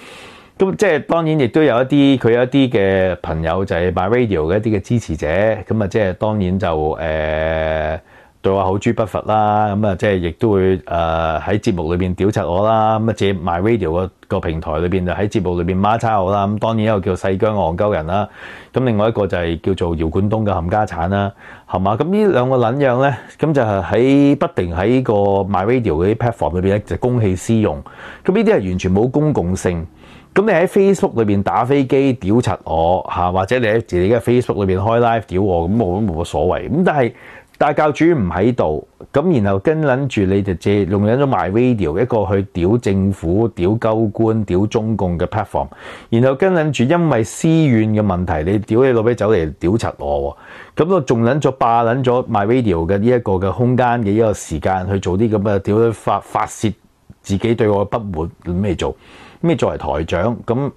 咁即係當然，亦都有一啲佢有一啲嘅朋友就係 MyRadio 嘅一啲嘅支持者，咁啊即係當然就誒、呃、對我口誅筆伐啦，咁啊即係亦都會誒喺節目裏邊屌柒我啦，咁啊借 MyRadio 個個平台裏邊就喺節目裏邊孖叉我啦，咁當然一個叫細姜戇鳩人啦，咁另外一個就係叫做姚冠東嘅冚家產啦，係嘛？咁呢兩個撚樣咧，咁就係喺不停喺個 MyRadio 嗰啲 platform 裏邊咧就公器私用，咁呢啲係完全冇公共性。咁你喺 Facebook 裏邊打飛機屌柒我嚇，或者你喺自己嘅 Facebook 裏邊開 live 屌我，咁我都冇乜所謂。咁但係大教主唔喺度，咁然後跟撚住你就借用咗 MyRadio 一個去屌政府、屌鳩官、屌中共嘅 platform，然後跟撚住因為私怨嘅問題，你屌你老味走嚟屌柒我，咁我仲撚咗霸撚咗 MyRadio 嘅呢一個嘅空間嘅呢個時間去做啲咁嘅屌發發泄自己對我嘅不滿，咩做？咩作為台長咁，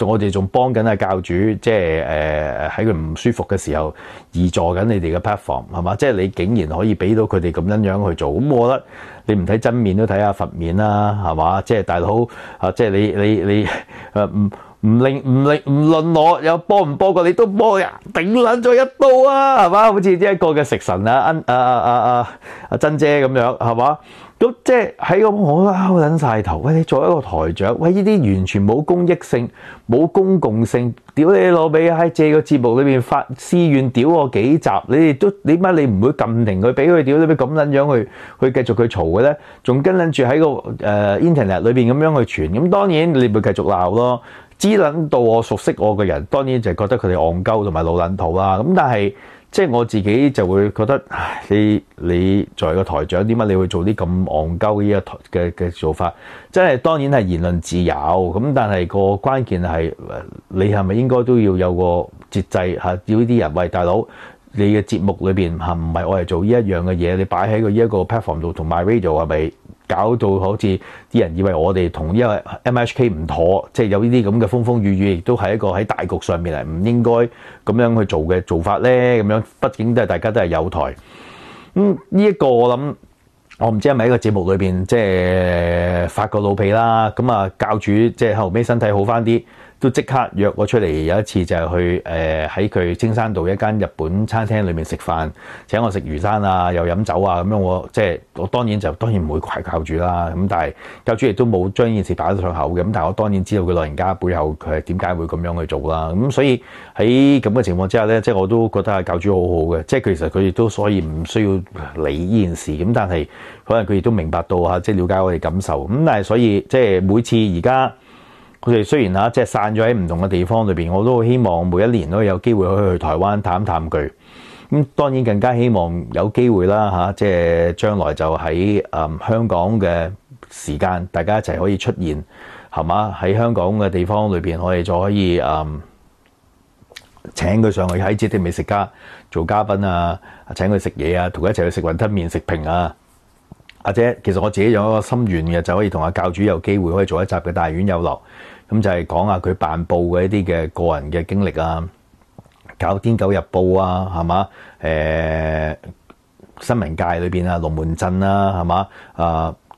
我哋仲幫緊阿教主，即係誒喺佢唔舒服嘅時候，移助緊你哋嘅 platform 係嘛？即係你竟然可以俾到佢哋咁樣樣去做，咁我覺得你唔睇真面都睇下佛面啦，係嘛？即係大佬啊，即係你你你誒 唔唔令唔令唔論我有幫唔幫過你都幫呀，頂撚咗一刀啊，係嘛？好似呢一個嘅食神啊，恩啊啊啊啊阿珍姐咁樣係嘛？咁即係喺咁，我都拗撚晒頭。喂，你作為一個台長，喂，呢啲完全冇公益性、冇公共性，屌你老味喺借個節目裏邊發私怨，屌我幾集，你哋都點解你唔會撳停佢，俾佢屌你咩咁撚樣去去繼續去嘈嘅咧？仲跟撚住喺個誒、internet 裏邊咁樣去傳，咁當然你咪繼續鬧咯。知撚到我熟悉我嘅人，當然就係覺得佢哋戇鳩同埋老撚土啦。咁但係。即係我自己就會覺得，你你作為個台長，點解你會做啲咁戇鳩呢一台嘅嘅做法？真係當然係言論自由，咁但係個關鍵係，你係咪應該都要有個節制嚇？要呢啲人，喂，大佬，你嘅節目裏邊嚇唔係我係做呢一樣嘅嘢，你擺喺個呢一個 platform 度同 MyRadio 係咪？搞到好似啲人以為我哋同呢個 MHK 唔妥，即係有呢啲咁嘅風風雨雨，亦都係一個喺大局上面係唔應該咁樣去做嘅做法咧。咁樣畢竟都係大家都係有台。咁呢一個我諗，我唔知係咪喺個節目裏邊即係發個老脾啦。咁啊，教主即係後尾身體好翻啲。都即刻約我出嚟，有一次就係去誒喺佢青山道一間日本餐廳裏面食飯，請我食魚生啊，又飲酒啊，咁樣我即係我當然就當然唔會怪教主啦。咁但係教主亦都冇將呢件事擺咗上口嘅。咁但係我當然知道佢老人家背後佢係點解會咁樣去做啦。咁所以喺咁嘅情況之下咧，即係我都覺得教主好好嘅。即係其實佢亦都所以唔需要理呢件事。咁但係可能佢亦都明白到嚇，即係了解我哋感受。咁但係所以即係每次而家。佢哋雖然嚇即係散咗喺唔同嘅地方裏邊，我都希望每一年都有機會可以去台灣探探佢。咁當然更加希望有機會啦嚇，即係將來就喺誒香港嘅時間，大家一齊可以出現係嘛？喺香港嘅地方裏邊，我哋就可以誒請佢上去喺節啲美食家做嘉賓啊，請佢食嘢啊，同佢一齊去食雲吞麵、食評啊。或者其實我自己有一個心願嘅，就可以同阿教主有機會可以做一集嘅大院有落，咁就係講下佢辦報嘅一啲嘅個人嘅經歷啊，搞《天狗日報》啊，係嘛？誒、呃、新聞界裏邊啊，龍門陣啊，係嘛？啊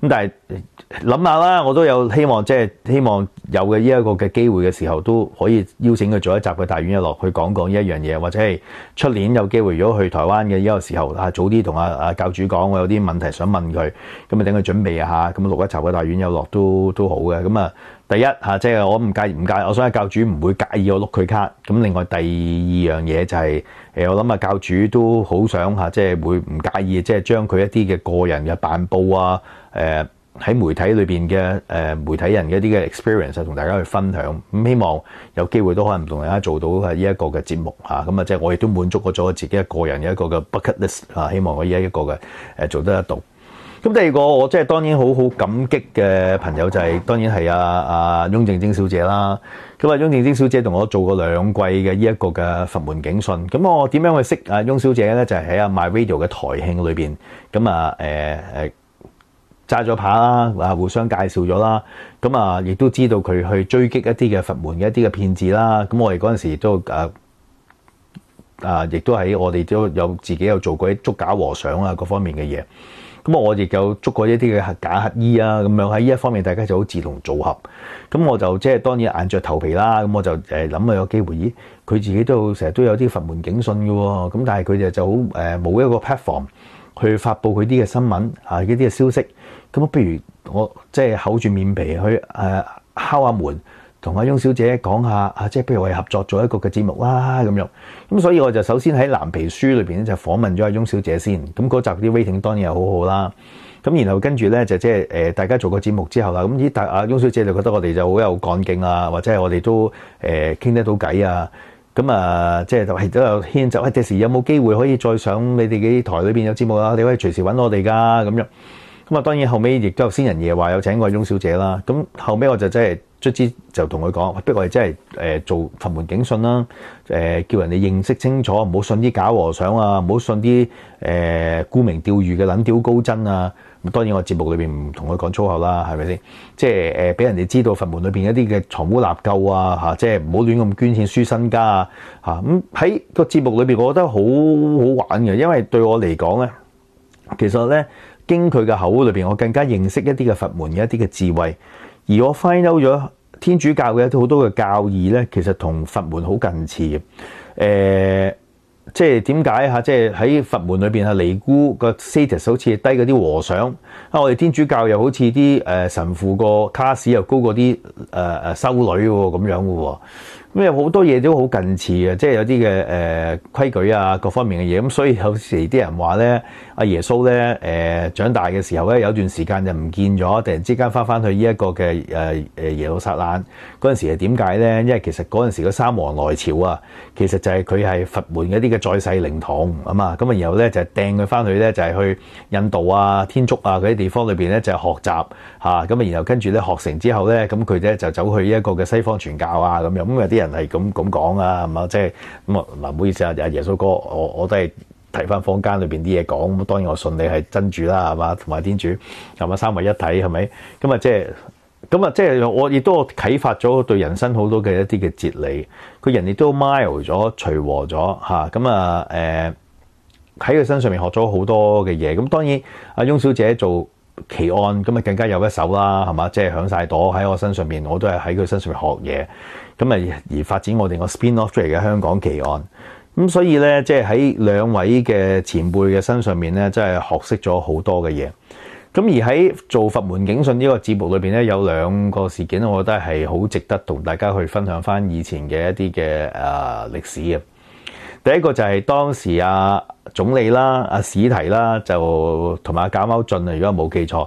咁但係諗下啦，我都有希望即係希望有嘅呢一個嘅機會嘅時候，都可以邀請佢做一集嘅大院一落去講講呢一樣嘢，或者係出年有機會如果去台灣嘅呢個時候啊，早啲同阿阿教主講，我有啲問題想問佢，咁啊等佢準備下，咁錄一集嘅大院有落都都好嘅。咁啊〜第一嚇，即係我唔介意唔介意，我想教主唔會介意我碌佢卡。咁另外第二樣嘢就係誒，我諗啊教主都好想嚇，即係會唔介意，即係將佢一啲嘅個人嘅辦報啊，誒喺媒體裏邊嘅誒媒體人嘅一啲嘅 experience 同大家去分享。咁希望有機會都可能同大家做到係呢一個嘅節目嚇。咁啊，即係我亦都滿足咗自己一個人嘅一個嘅 bucket list 啊，希望我依一個嘅誒做得得到。咁第二個我即係當然好好感激嘅朋友就係、是、當然係阿阿雍正晶小姐啦。咁啊，雍正晶小姐同我做過兩季嘅呢一個嘅佛門警訊。咁我點樣去識阿雍小姐咧？就係喺阿 My Radio 嘅台慶裏邊。咁啊誒誒揸咗牌啦，啊互相介紹咗啦。咁啊，亦都知道佢去追擊一啲嘅佛門嘅一啲嘅騙子啦。咁我哋嗰陣時都誒啊，亦都喺我哋都有自己有做過啲捉假和尚啊各方面嘅嘢。咁我亦有捉過一啲嘅假乞衣啊，咁樣喺呢一方面，大家就好志同組合。咁我就即係當然硬着頭皮啦。咁我就誒諗下有機會，咦？佢自己都成日都有啲佛門警訊嘅喎。咁但係佢哋就好誒冇一個 platform 去發布佢啲嘅新聞啊，呢啲嘅消息。咁不如我即係厚住面皮去誒敲下門。同阿翁小姐講下啊，即係譬如我哋合作做一個嘅節目啦咁樣，咁所以我就首先喺藍皮書裏邊咧就訪問咗阿翁小姐先，咁嗰集啲 rating 當然係好好啦，咁然後跟住咧就即係誒大家做個節目之後啦，咁依大阿翁小姐就覺得我哋就好有幹勁啊，或者係我哋都誒傾得到偈啊，咁啊即係就係都有牽就，喂，第時有冇機會可以再上你哋嘅台裏邊有節目啊？你可以隨時揾我哋噶咁樣，咁啊當然後尾亦都有先人爺話有請過阿翁小姐啦，咁後尾我就真係。卒之就同佢講，不如我哋真係誒做佛門警訊啦，誒叫人哋認識清楚，唔好信啲假和尚啊，唔好信啲誒沽名釣譽嘅撚屌高僧啊。咁當然我節目裏邊唔同佢講粗口啦，係咪先？即係誒俾人哋知道佛門裏邊一啲嘅藏污納垢啊，嚇！即係唔好亂咁捐錢輸身家啊，嚇！咁喺個節目裏邊，我覺得好好玩嘅，因為對我嚟講咧，其實咧經佢嘅口裏邊，我更加認識一啲嘅佛門嘅一啲嘅智慧。而我 find out 咗天主教嘅好多嘅教義咧，其實同佛門好近似嘅。誒、即係點解嚇？即係喺佛門裏邊啊，尼姑個 status 好似低嗰啲和尚啊，我哋天主教又好似啲誒神父個卡士又高過啲誒誒修女喎，咁樣嘅喎。咁有好多嘢都好近似嘅，即係有啲嘅誒規矩啊，各方面嘅嘢。咁所以有時啲人話咧，阿耶穌咧誒、呃、長大嘅時候咧，有段時間就唔見咗，突然之間翻翻去呢一個嘅誒誒耶路撒冷嗰陣時係點解咧？因為其實嗰陣時個三王來朝啊，其實就係佢係佛門一啲嘅在世靈堂啊嘛。咁啊，然後咧就掟佢翻去咧，就係去印度啊、天竺啊嗰啲地方裏邊咧就係學習嚇。咁啊，然後跟住咧學成之後咧，咁佢咧就走去呢一個嘅西方傳教啊咁樣。咁有啲人。係咁咁講啊，係嘛？即係咁啊嗱，唔好意思啊，阿耶穌哥，我我都係提翻坊間裏邊啲嘢講。咁當然我信你係真主啦，係嘛？同埋天主係嘛？三位一體係咪？咁啊，即係咁啊，即係我亦都啟發咗對人生好多嘅一啲嘅哲理。佢人亦都 mile 咗、隨和咗嚇。咁啊誒喺佢身上面學咗好多嘅嘢。咁當然阿翁小姐做奇案咁啊，更加有一手啦，係嘛？即係響晒朵喺我身上面，我都係喺佢身上面學嘢。咁啊，而發展我哋個 spin off 出嚟嘅香港奇案，咁所以咧，即係喺兩位嘅前輩嘅身上面咧，真係學識咗好多嘅嘢。咁而喺做佛門警訊呢個節目裏邊咧，有兩個事件，我覺得係好值得同大家去分享翻以前嘅一啲嘅誒歷史嘅。第一個就係當時阿總理啦、阿史提啦，就同埋阿賈貓俊啊，如果冇記錯，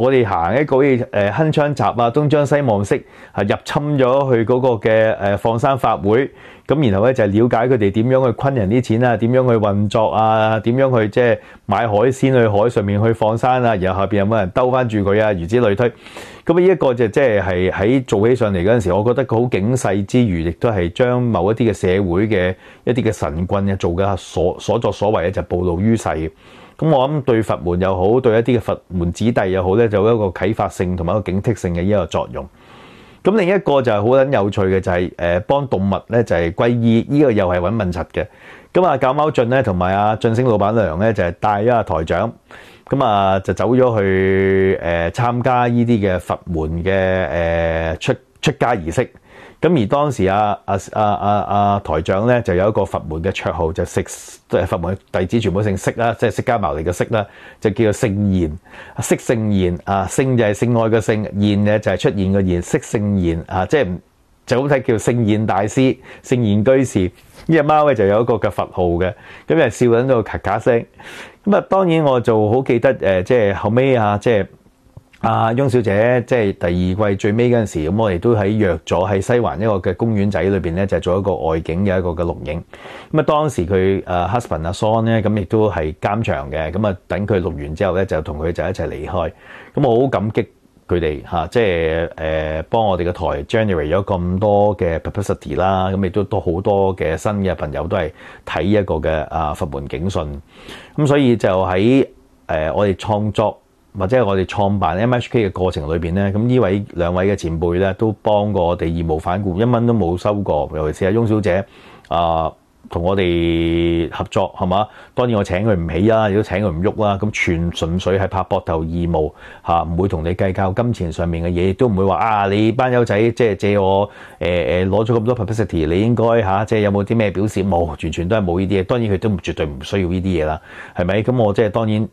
我哋行一個好似誒鏗鏘集啊，東張西望式係入侵咗去嗰個嘅誒放生法會，咁然後咧就係了解佢哋點樣去昆人啲錢啊，點樣去運作啊，點樣去即係買海鮮去海上面去放生啊，然後下邊有冇人兜翻住佢啊，如此類推。咁啊，呢一個就即係係喺做起上嚟嗰陣時，我覺得佢好警世之餘，亦都係將某一啲嘅社會嘅一啲嘅神棍嘅做嘅所所作所為咧，就暴露於世。咁我諗對佛門又好，對一啲嘅佛門子弟又好咧，就有一個啟發性同埋一個警惕性嘅一個作用。咁另一個就係好撚有趣嘅，就係誒幫動物咧就係歸依，呢個又係揾問柒嘅。咁啊，教貓俊咧同埋阿晉升老闆娘咧就係帶咗阿台長，咁啊就走咗去誒參加呢啲嘅佛門嘅誒出出家儀式。咁而當時阿阿阿阿阿台長咧就有一個佛門嘅綽號，就釋即係佛門弟子全部姓釋啦，即係釋迦牟尼嘅釋啦，就叫做聖賢，釋聖賢啊，聖就係聖愛嘅聖，賢咧就係出現嘅賢，釋聖賢啊，即係就好睇叫聖賢大師、聖賢居士。呢隻貓咧就有一個嘅佛號嘅，咁就笑緊到咔咔聲。咁啊，當然我就好記得誒，即係後尾啊，即係。阿翁小姐即係第二季最尾嗰陣時，咁我哋都喺約咗喺西環一個嘅公園仔裏邊咧，就做一個外景嘅一個嘅錄影。咁啊，當時佢誒 husband 阿 Son 咧，咁亦都係監場嘅。咁啊，等佢錄完之後咧，就同佢就一齊離開。咁我好感激佢哋吓，即係誒幫我哋嘅台 generate 咗咁多嘅 publicity 啦。咁亦都多好多嘅新嘅朋友都係睇一個嘅啊佛門警訊。咁所以就喺誒我哋創作。或者係我哋創辦 MHK 嘅過程裏邊咧，咁呢位兩位嘅前輩咧都幫過我哋義無反顧，一蚊都冇收過。尤其是阿翁小姐啊，同我哋合作係嘛？當然我請佢唔起啦，亦都請佢唔喐啦。咁全純粹係拍膊頭義務嚇，唔會同你計較金錢上面嘅嘢，亦都唔會話啊你班友仔即係借我誒誒攞咗咁多 publicity，你應該嚇即係有冇啲咩表示？冇，完全都係冇呢啲嘢。當然佢都絕對唔需要呢啲嘢啦，係咪？咁我即係當然。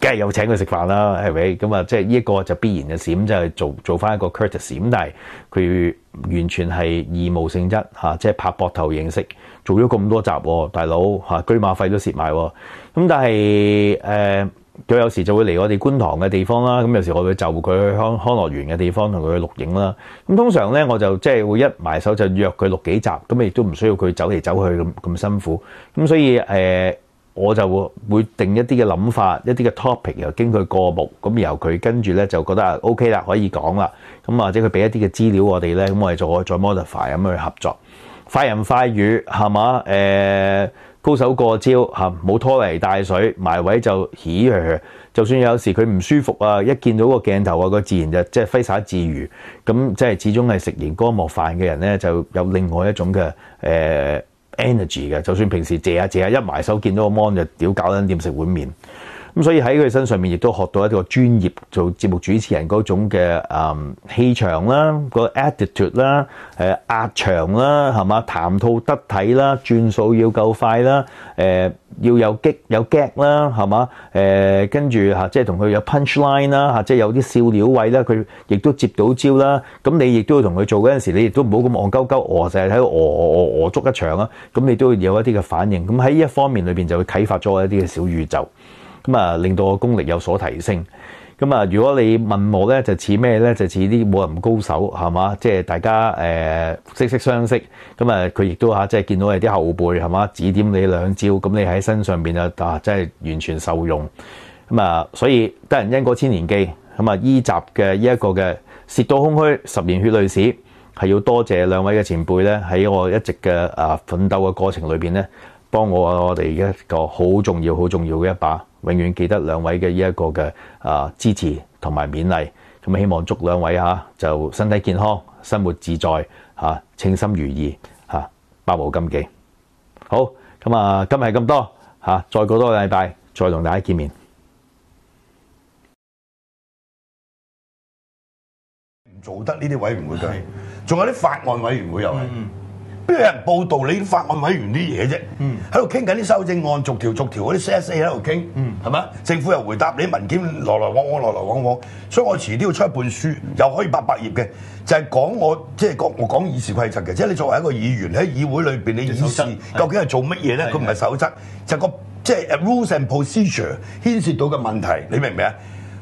梗係有請佢食飯啦，係咪？咁啊，即係呢一個就必然嘅事，咁就係做做翻一個 courtesy。咁但係佢完全係義務性質嚇，即係拍膊頭認識做咗咁多集，大佬嚇，居馬費都蝕埋。咁但係誒，佢、有時就會嚟我哋觀塘嘅地方啦。咁有時我會就佢去康康樂園嘅地方同佢去錄影啦。咁通常咧，我就即係會一埋手就約佢錄幾集，咁亦都唔需要佢走嚟走去咁咁辛苦。咁所以誒。我就會定一啲嘅諗法，一啲嘅 topic，又經佢過目，咁然後佢跟住咧就覺得 OK 啦，可以講啦。咁或者佢俾一啲嘅資料我哋咧，咁我哋就可以再 modify 咁去合作。快人快語係嘛？誒、高手過招嚇，冇拖泥帶水，埋位就起佢。就算有時佢唔舒服啊，一見到個鏡頭啊，佢自然就即係揮灑自如。咁即係始終係食完嗰幕飯嘅人咧，就有另外一種嘅誒。Energy 嘅，就算平時借下借下，一埋手見到個 mon 就屌搞緊掂食碗面，咁所以喺佢身上面亦都學到一個專業做節目主持人嗰種嘅誒氣場啦，個 attitude 啦，誒壓場啦，係嘛？談吐得體啦，轉數要夠快啦，誒要有激有 gag 啦，係嘛？誒跟住嚇，即係同佢有 punch line 啦，嚇，即係有啲笑料位啦，佢亦都接到招啦。咁你亦都要同佢做嗰陣時，你亦都唔好咁戇鳩鳩，餓成日喺度餓餓餓足一場啊！咁你都要有一啲嘅反應。咁喺呢一方面裏邊就會啟發咗一啲嘅小宇宙。咁啊，令到我功力有所提升。咁啊，如果你問我咧，就似咩咧？就似啲武林高手係嘛？即係大家誒息息相識。咁啊，佢亦都嚇即係見到你啲後輩係嘛，指點你兩招。咁你喺身上邊啊，啊真係完全受用。咁啊，所以得人因果千年記。咁啊，依集嘅呢一個嘅涉到空虛十年血淚史，係要多謝兩位嘅前輩咧，喺我一直嘅啊奮鬥嘅過程裏邊咧，幫我我哋一個好重要、好重要嘅一把。永遠記得兩位嘅呢一個嘅啊支持同埋勉勵，咁希望祝兩位嚇就身體健康、生活自在嚇、稱心如意嚇、百無禁忌。好，咁啊，今日係咁多嚇，再過多個禮拜再同大家見面。唔做得呢啲委員會嘅，仲有啲法案委員會又係。邊有人報道你啲法案委員啲嘢啫？喺度傾緊啲修正案，逐條逐條嗰啲 CSA 喺度傾，係咪？政府又回答你啲文件來來往往，來來往往，所以我遲啲要出一本書，又可以八百頁嘅，就係講我即係講我講議事規則嘅，即係你作為一個議員喺議會裏邊，你議事究竟係做乜嘢咧？係佢唔係守則，就係個即係 rules and procedure 牽涉到嘅問題，你明唔明啊？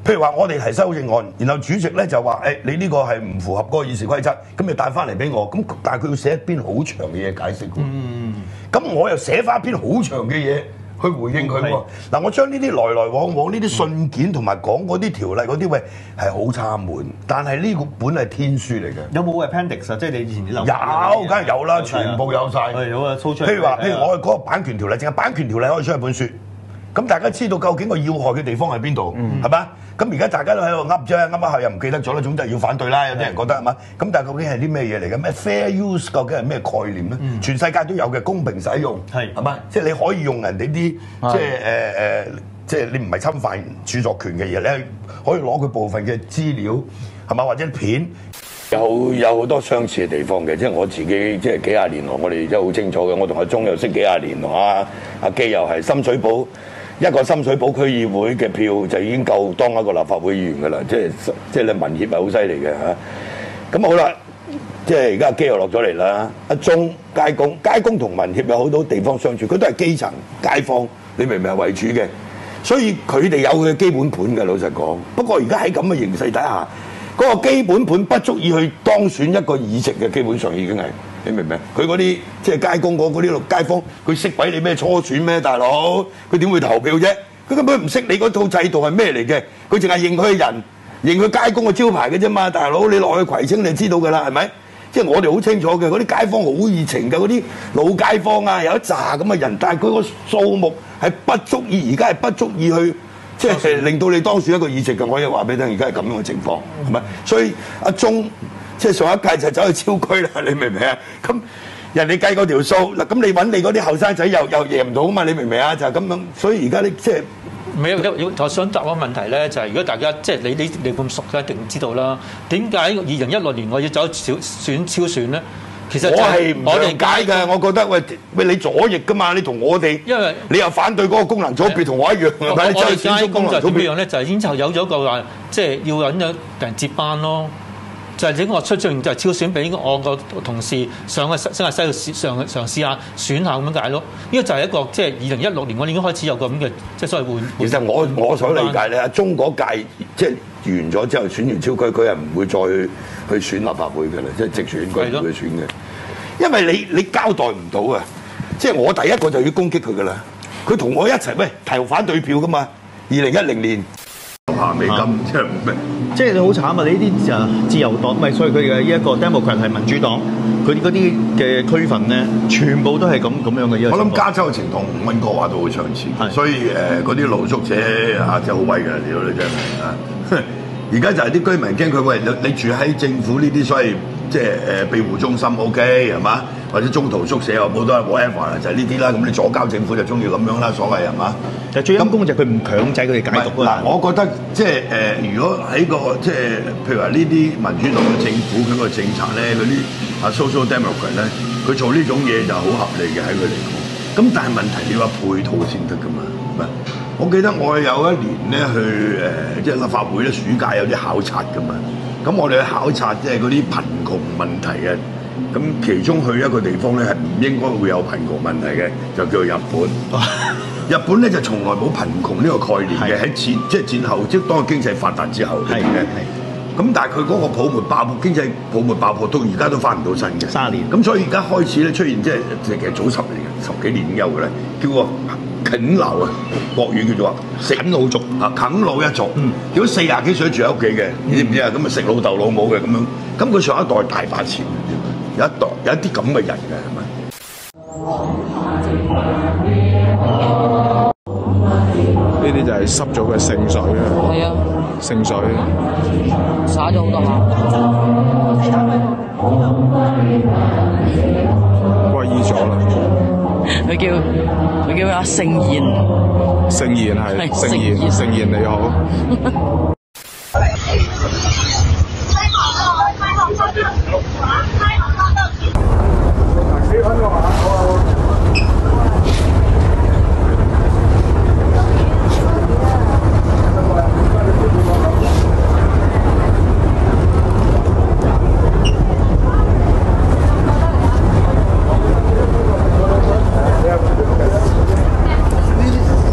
譬如話我哋提修正案，然後主席咧就話：誒、你呢個係唔符合嗰個議事規則，咁你帶翻嚟俾我。咁但係佢要寫一篇好長嘅嘢解釋喎。咁、我又寫翻一篇好長嘅嘢去回應佢喎。嗱，我將呢啲來來往往呢啲信件同埋講嗰啲條例嗰啲，喂係好差悶，但係呢個本係天書嚟嘅。有冇 appendix 啊？即係你以前啲樓有，梗係有啦，全部有晒。係有啊，粗出嚟譬如話，譬如我哋嗰個版權條例，淨係版權條例可以出一本書。咁大家知道究竟個要害嘅地方喺邊度，係嘛？咁而家大家都喺度噏啫，噏噏下又唔記得咗啦。總之係要反對啦，有啲人覺得係嘛？咁但係究竟係啲咩嘢嚟嘅？咩 fair use 究竟係咩概念咧？全世界都有嘅公平使用，係係嘛？即係你可以用人哋啲即係誒誒，即係你唔係侵犯著作權嘅嘢，你係可以攞佢部分嘅資料係嘛，或者片。有有好多相似嘅地方嘅，即係我自己即係幾廿年來，我哋真係好清楚嘅。我同阿鐘又識幾廿年，同阿阿基又係深水埗一個深水埗區議會嘅票就已經夠當一個立法會議員㗎啦。即係即係你民協係好犀利嘅嚇。咁好啦，即係而家阿基又落咗嚟啦。阿鐘街工街工同民協有好多地方相處，佢都係基層街坊，你明唔明係為主嘅？所以佢哋有佢嘅基本盤嘅，老實講。不過而家喺咁嘅形勢底下，嗰、個基本盤不足以去當選一個議席嘅，基本上已經係你明唔明？佢嗰啲即係街工嗰嗰啲路街坊，佢識鬼你咩初選咩，大佬？佢點會投票啫？佢根本唔識你嗰套制度係咩嚟嘅，佢淨係認佢嘅人，認佢街工嘅招牌嘅啫嘛，大佬！你落去葵青你就知道㗎啦，係咪？即係我哋好清楚嘅，嗰啲街坊好熱情嘅，嗰啲老街坊啊，有一紮咁嘅人，但係佢個數目係不足以，而家係不足以去即係令到你當選一個議席嘅。我可以話俾你聽，而家係咁樣嘅情況，係咪？所以阿鐘即係上一屆就走去超區啦，你明唔明啊？咁人哋計嗰條數嗱，咁你揾你嗰啲後生仔又又贏唔到啊嘛，你明唔明啊？就係咁樣，所以而家你即係。唔係，有有我想答個問題咧，就係、如果大家即係你你你咁熟嘅，一定知道啦。點解二零一六年我要走小選超選咧？其實就我係唔解嘅，我覺得喂喂你左翼噶嘛，你同我哋，因為你又反對嗰個功能組別同我一樣，係咪？我我你走去哋街選足功能組工就點樣別，咧？就係已經就有咗個話，即係要揾咗人接班咯。就係整個出盡就係超選俾我個同事上去新界西度試上嘗試下選下咁樣解咯。呢個就係一個即係二零一六年我哋已經開始有個咁嘅即係所謂換。其實我我所理解咧，阿中嗰屆即係完咗之後選完超區，佢係唔會再去選立法會嘅啦，即係直選佢唔會選嘅，因為你你交代唔到啊！即係我第一個就要攻擊佢噶啦，佢同我一齊喂投反對票噶嘛，二零一零年下美金即係咩？即係你好慘啊！你呢啲就自由黨，唔係所以佢嘅呢一個 Democrat 係民主黨，佢嗰啲嘅區份咧，全部都係咁咁樣嘅。呢個我諗加州嘅情況同温哥華都好相似，係所以誒嗰啲露宿者啊真係好威嘅，屌你真係啊！而家就係啲居民驚佢喂你你住喺政府呢啲所謂即係誒庇護中心 OK 係嘛，或者中途宿舍又冇都係 whatever 啦，就係呢啲啦。咁你左交政府就中意咁樣啦，所謂係嘛？但係最陰功就係佢唔強制佢哋解讀嗱，啊！我覺得即係誒、呃如果喺個即係譬如話呢啲民主黨嘅政府佢個政策咧，嗰啲啊 social democrat 咧，佢做呢種嘢就好合理嘅喺佢嚟講。咁但係問題你話配套先得噶嘛？係我記得我有一年咧去誒、呃即係立法會咧暑假有啲考察噶嘛。咁我哋去考察即係嗰啲貧窮問題嘅。咁其中去一個地方咧係唔應該會有貧窮問題嘅，就叫做日本。日本咧就從來冇貧窮呢個概念嘅，喺戰即係戰後，即係當佢經濟發達之後係嘅。咁但係佢嗰個泡沫爆破，經濟泡沫爆破到而家都翻唔到身嘅。卅年咁所以而家開始咧出現即係其實早十年、十幾年已經有嘅咧，叫個啃老啊，國語叫做話食啃老族啊，啃老一族。嗯如果四廿幾歲住喺屋企嘅，你知唔知啊？咁啊食老豆老母嘅咁樣，咁佢上一代大把錢嘅，有一代有一啲咁嘅人嘅係咪？呢啲就係濕咗嘅聖水啊，係啊，聖水。灑咗好多下。歸依咗啦，佢叫佢叫阿聖賢，聖賢係係聖賢，聖賢你好。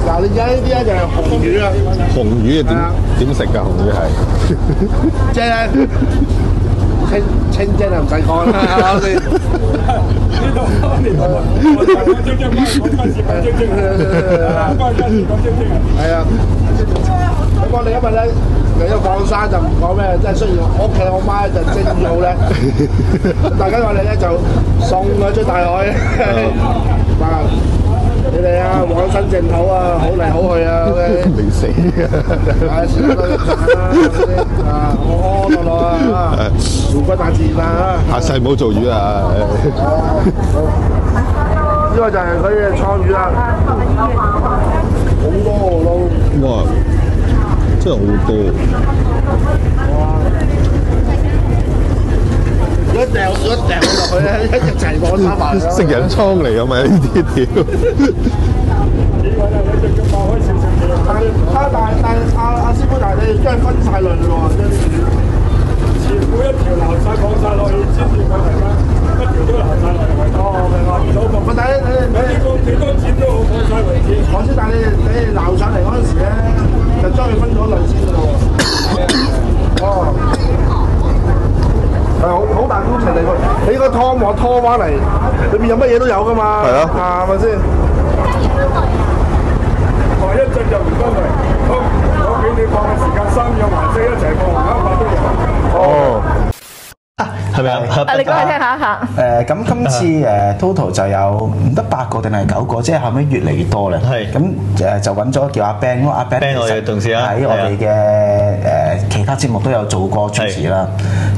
嗱，你而家呢啲咧就係紅魚啊，紅魚點點食㗎？紅魚係。即係咧清清蒸啊，唔使講啦，你係啊。我哋今日咧嚟咗放生就唔講咩，即係雖然我屋企我媽就蒸咗咧，大家我哋咧就送咗出大海。啊！你哋啊，往新正土啊，好嚟好去啊，OK。未死㗎。啊，少多啲賺啦，啊，安安樂樂啊，回歸大自然啊！下世唔好做魚啊！呢個就係佢嘅創魚啦，好多河咯，哇！真係好多。如果掉如果掉落去咧，一一齊攞三埋食人倉嚟㗎嘛？呢啲屌。啊！但但阿阿師傅，但係你將佢分晒輪喎，將啲魚。全部一條流晒放晒落去，先至佢係啦，一條都流晒落去。哦，明白。唔係，但係你你幾多幾多錢都好放晒為止。我知，但係你你撈上嚟嗰陣時咧，就將佢分咗類先㗎咯喎。哦。係好好大工程嚟㗎，你個湯我拖翻嚟，裏面有乜嘢都有㗎嘛。係啊係咪先？話一進就唔分嚟，好，我俾你放嘅時間三樣顏色一齊放，啱啱都有。哦。係咪啊？啊，你講嚟聽下嚇。誒咁今次誒 total 就有唔得八個定係九個，即係後尾越嚟越多啦。係咁誒就揾咗叫阿 Ben，因為阿 Ben 我同事啦喺我哋嘅誒其他節目都有做過主持啦。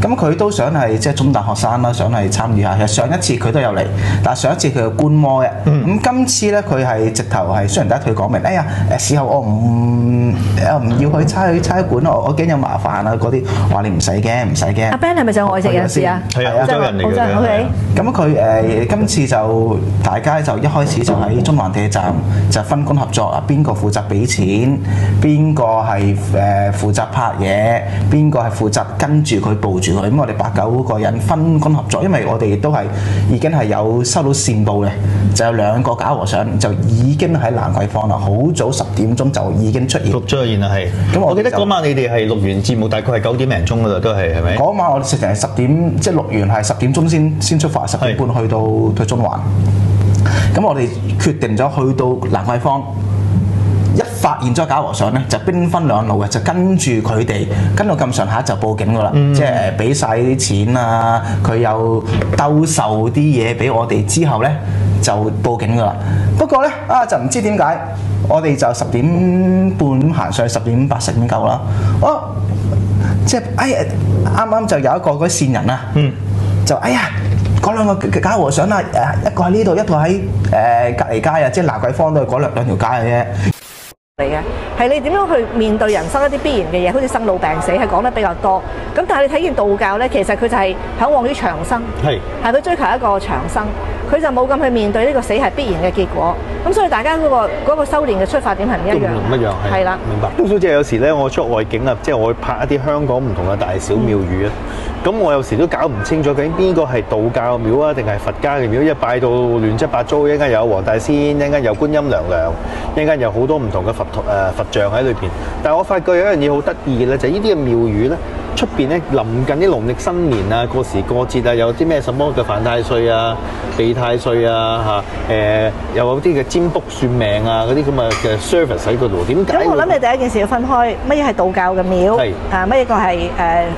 咁佢都想係即係中大學生啦，想係參與下。其實上一次佢都有嚟，但係上一次佢係觀摩嘅。咁今次咧佢係直頭係雖然第一佢講明，哎呀誒事後我唔誒唔要去差去差館，我我驚有麻煩啊嗰啲。話你唔使驚，唔使驚。阿 Ben 係咪就外籍人士啊？係啊澳洲人嚟嘅。咁佢誒今次就大家就一開始就喺中環地鐵站就分工合作啊，邊個負責俾錢，邊個係誒負責拍嘢，邊個係負責跟住佢報住佢。咁我哋八九個人分工合作，因為我哋亦都係已經係有收到線報嘅，就有兩個假和尚就已經喺蘭桂坊啦，好早十點鐘就已經出現。錄咗嘅，然後係。咁我我記得就嗰晚你哋係錄完節目，大概係九點零鐘嗰度都係係咪？嗰晚我哋食成係十點，即係錄完係十點鐘先先出發，十點半去到去中環。咁我哋決定咗去到蘭桂坊，一發現咗假和尚咧，就兵分兩路嘅，就跟住佢哋跟到咁上下就報警噶啦，即係誒俾晒啲錢啊，佢又兜售啲嘢俾我哋之後咧就報警噶啦。不過咧啊就唔知點解，我哋就十點半行上去，十點八十點夠啦。哦即係哎呀，啱啱就有一個嗰啲線人啊，就哎呀嗰兩個假和尚啊，誒一個喺呢度，一個喺誒隔離街啊，即係南鬼坊都係嗰兩兩條街嘅啫。嚟嘅，係你點樣去面對人生一啲必然嘅嘢，好似生老病死係講得比較多。咁但係你睇見道教咧，其實佢就係向往於長生，係。係佢追求一個長生，佢就冇咁去面對呢個死係必然嘅結果。咁所以大家嗰、個嗰、個修練嘅出發點係唔一樣，都唔一樣係係啦。明白。咁所以即係有時咧，我出外景啊，即係我會拍一啲香港唔同嘅大小廟宇啊。咁我有時都搞唔清楚究竟邊個係道教廟啊，定係佛家嘅廟？一拜到亂七八糟，一陣間有黃大仙，一陣間有觀音娘娘，一陣間有好多唔同嘅佛誒、呃佛像喺裏邊。但係我發覺有一樣嘢好得意嘅咧，就係呢啲嘅廟宇咧。出邊咧臨近啲農曆新年啊，過時過節啊，有啲咩什麼嘅犯太歲啊、避太歲啊嚇，誒、又有啲嘅占卜算命啊嗰啲咁嘅嘅 service 喺嗰度，點解？咁我諗你第一件事要分開，乜嘢係道教嘅廟係，啊乜嘢個係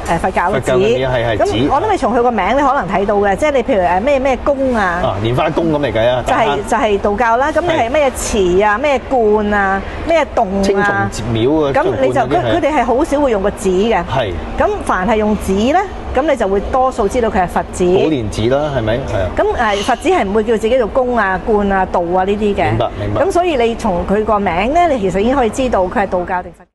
誒誒佛教嘅佛教嘅廟係係寺。咁我諗你從佢個名你可能睇到嘅，即係你譬如誒咩咩宮啊。啊蓮花宮咁嚟計啊，就係、就係道教啦，咁你係咩祠啊、咩觀啊、咩洞青松啊，廟啊，咁你就佢佢哋哋係好少會用個寺嘅。係咁凡係用紙咧，咁你就會多數知道佢係佛寶紙。蓮寺啦，係咪？係啊。咁誒佛寺係唔會叫自己做公啊、觀啊、道啊呢啲嘅。明白明白咁所以你從佢個名咧，你其實已經可以知道佢係道教定佛教。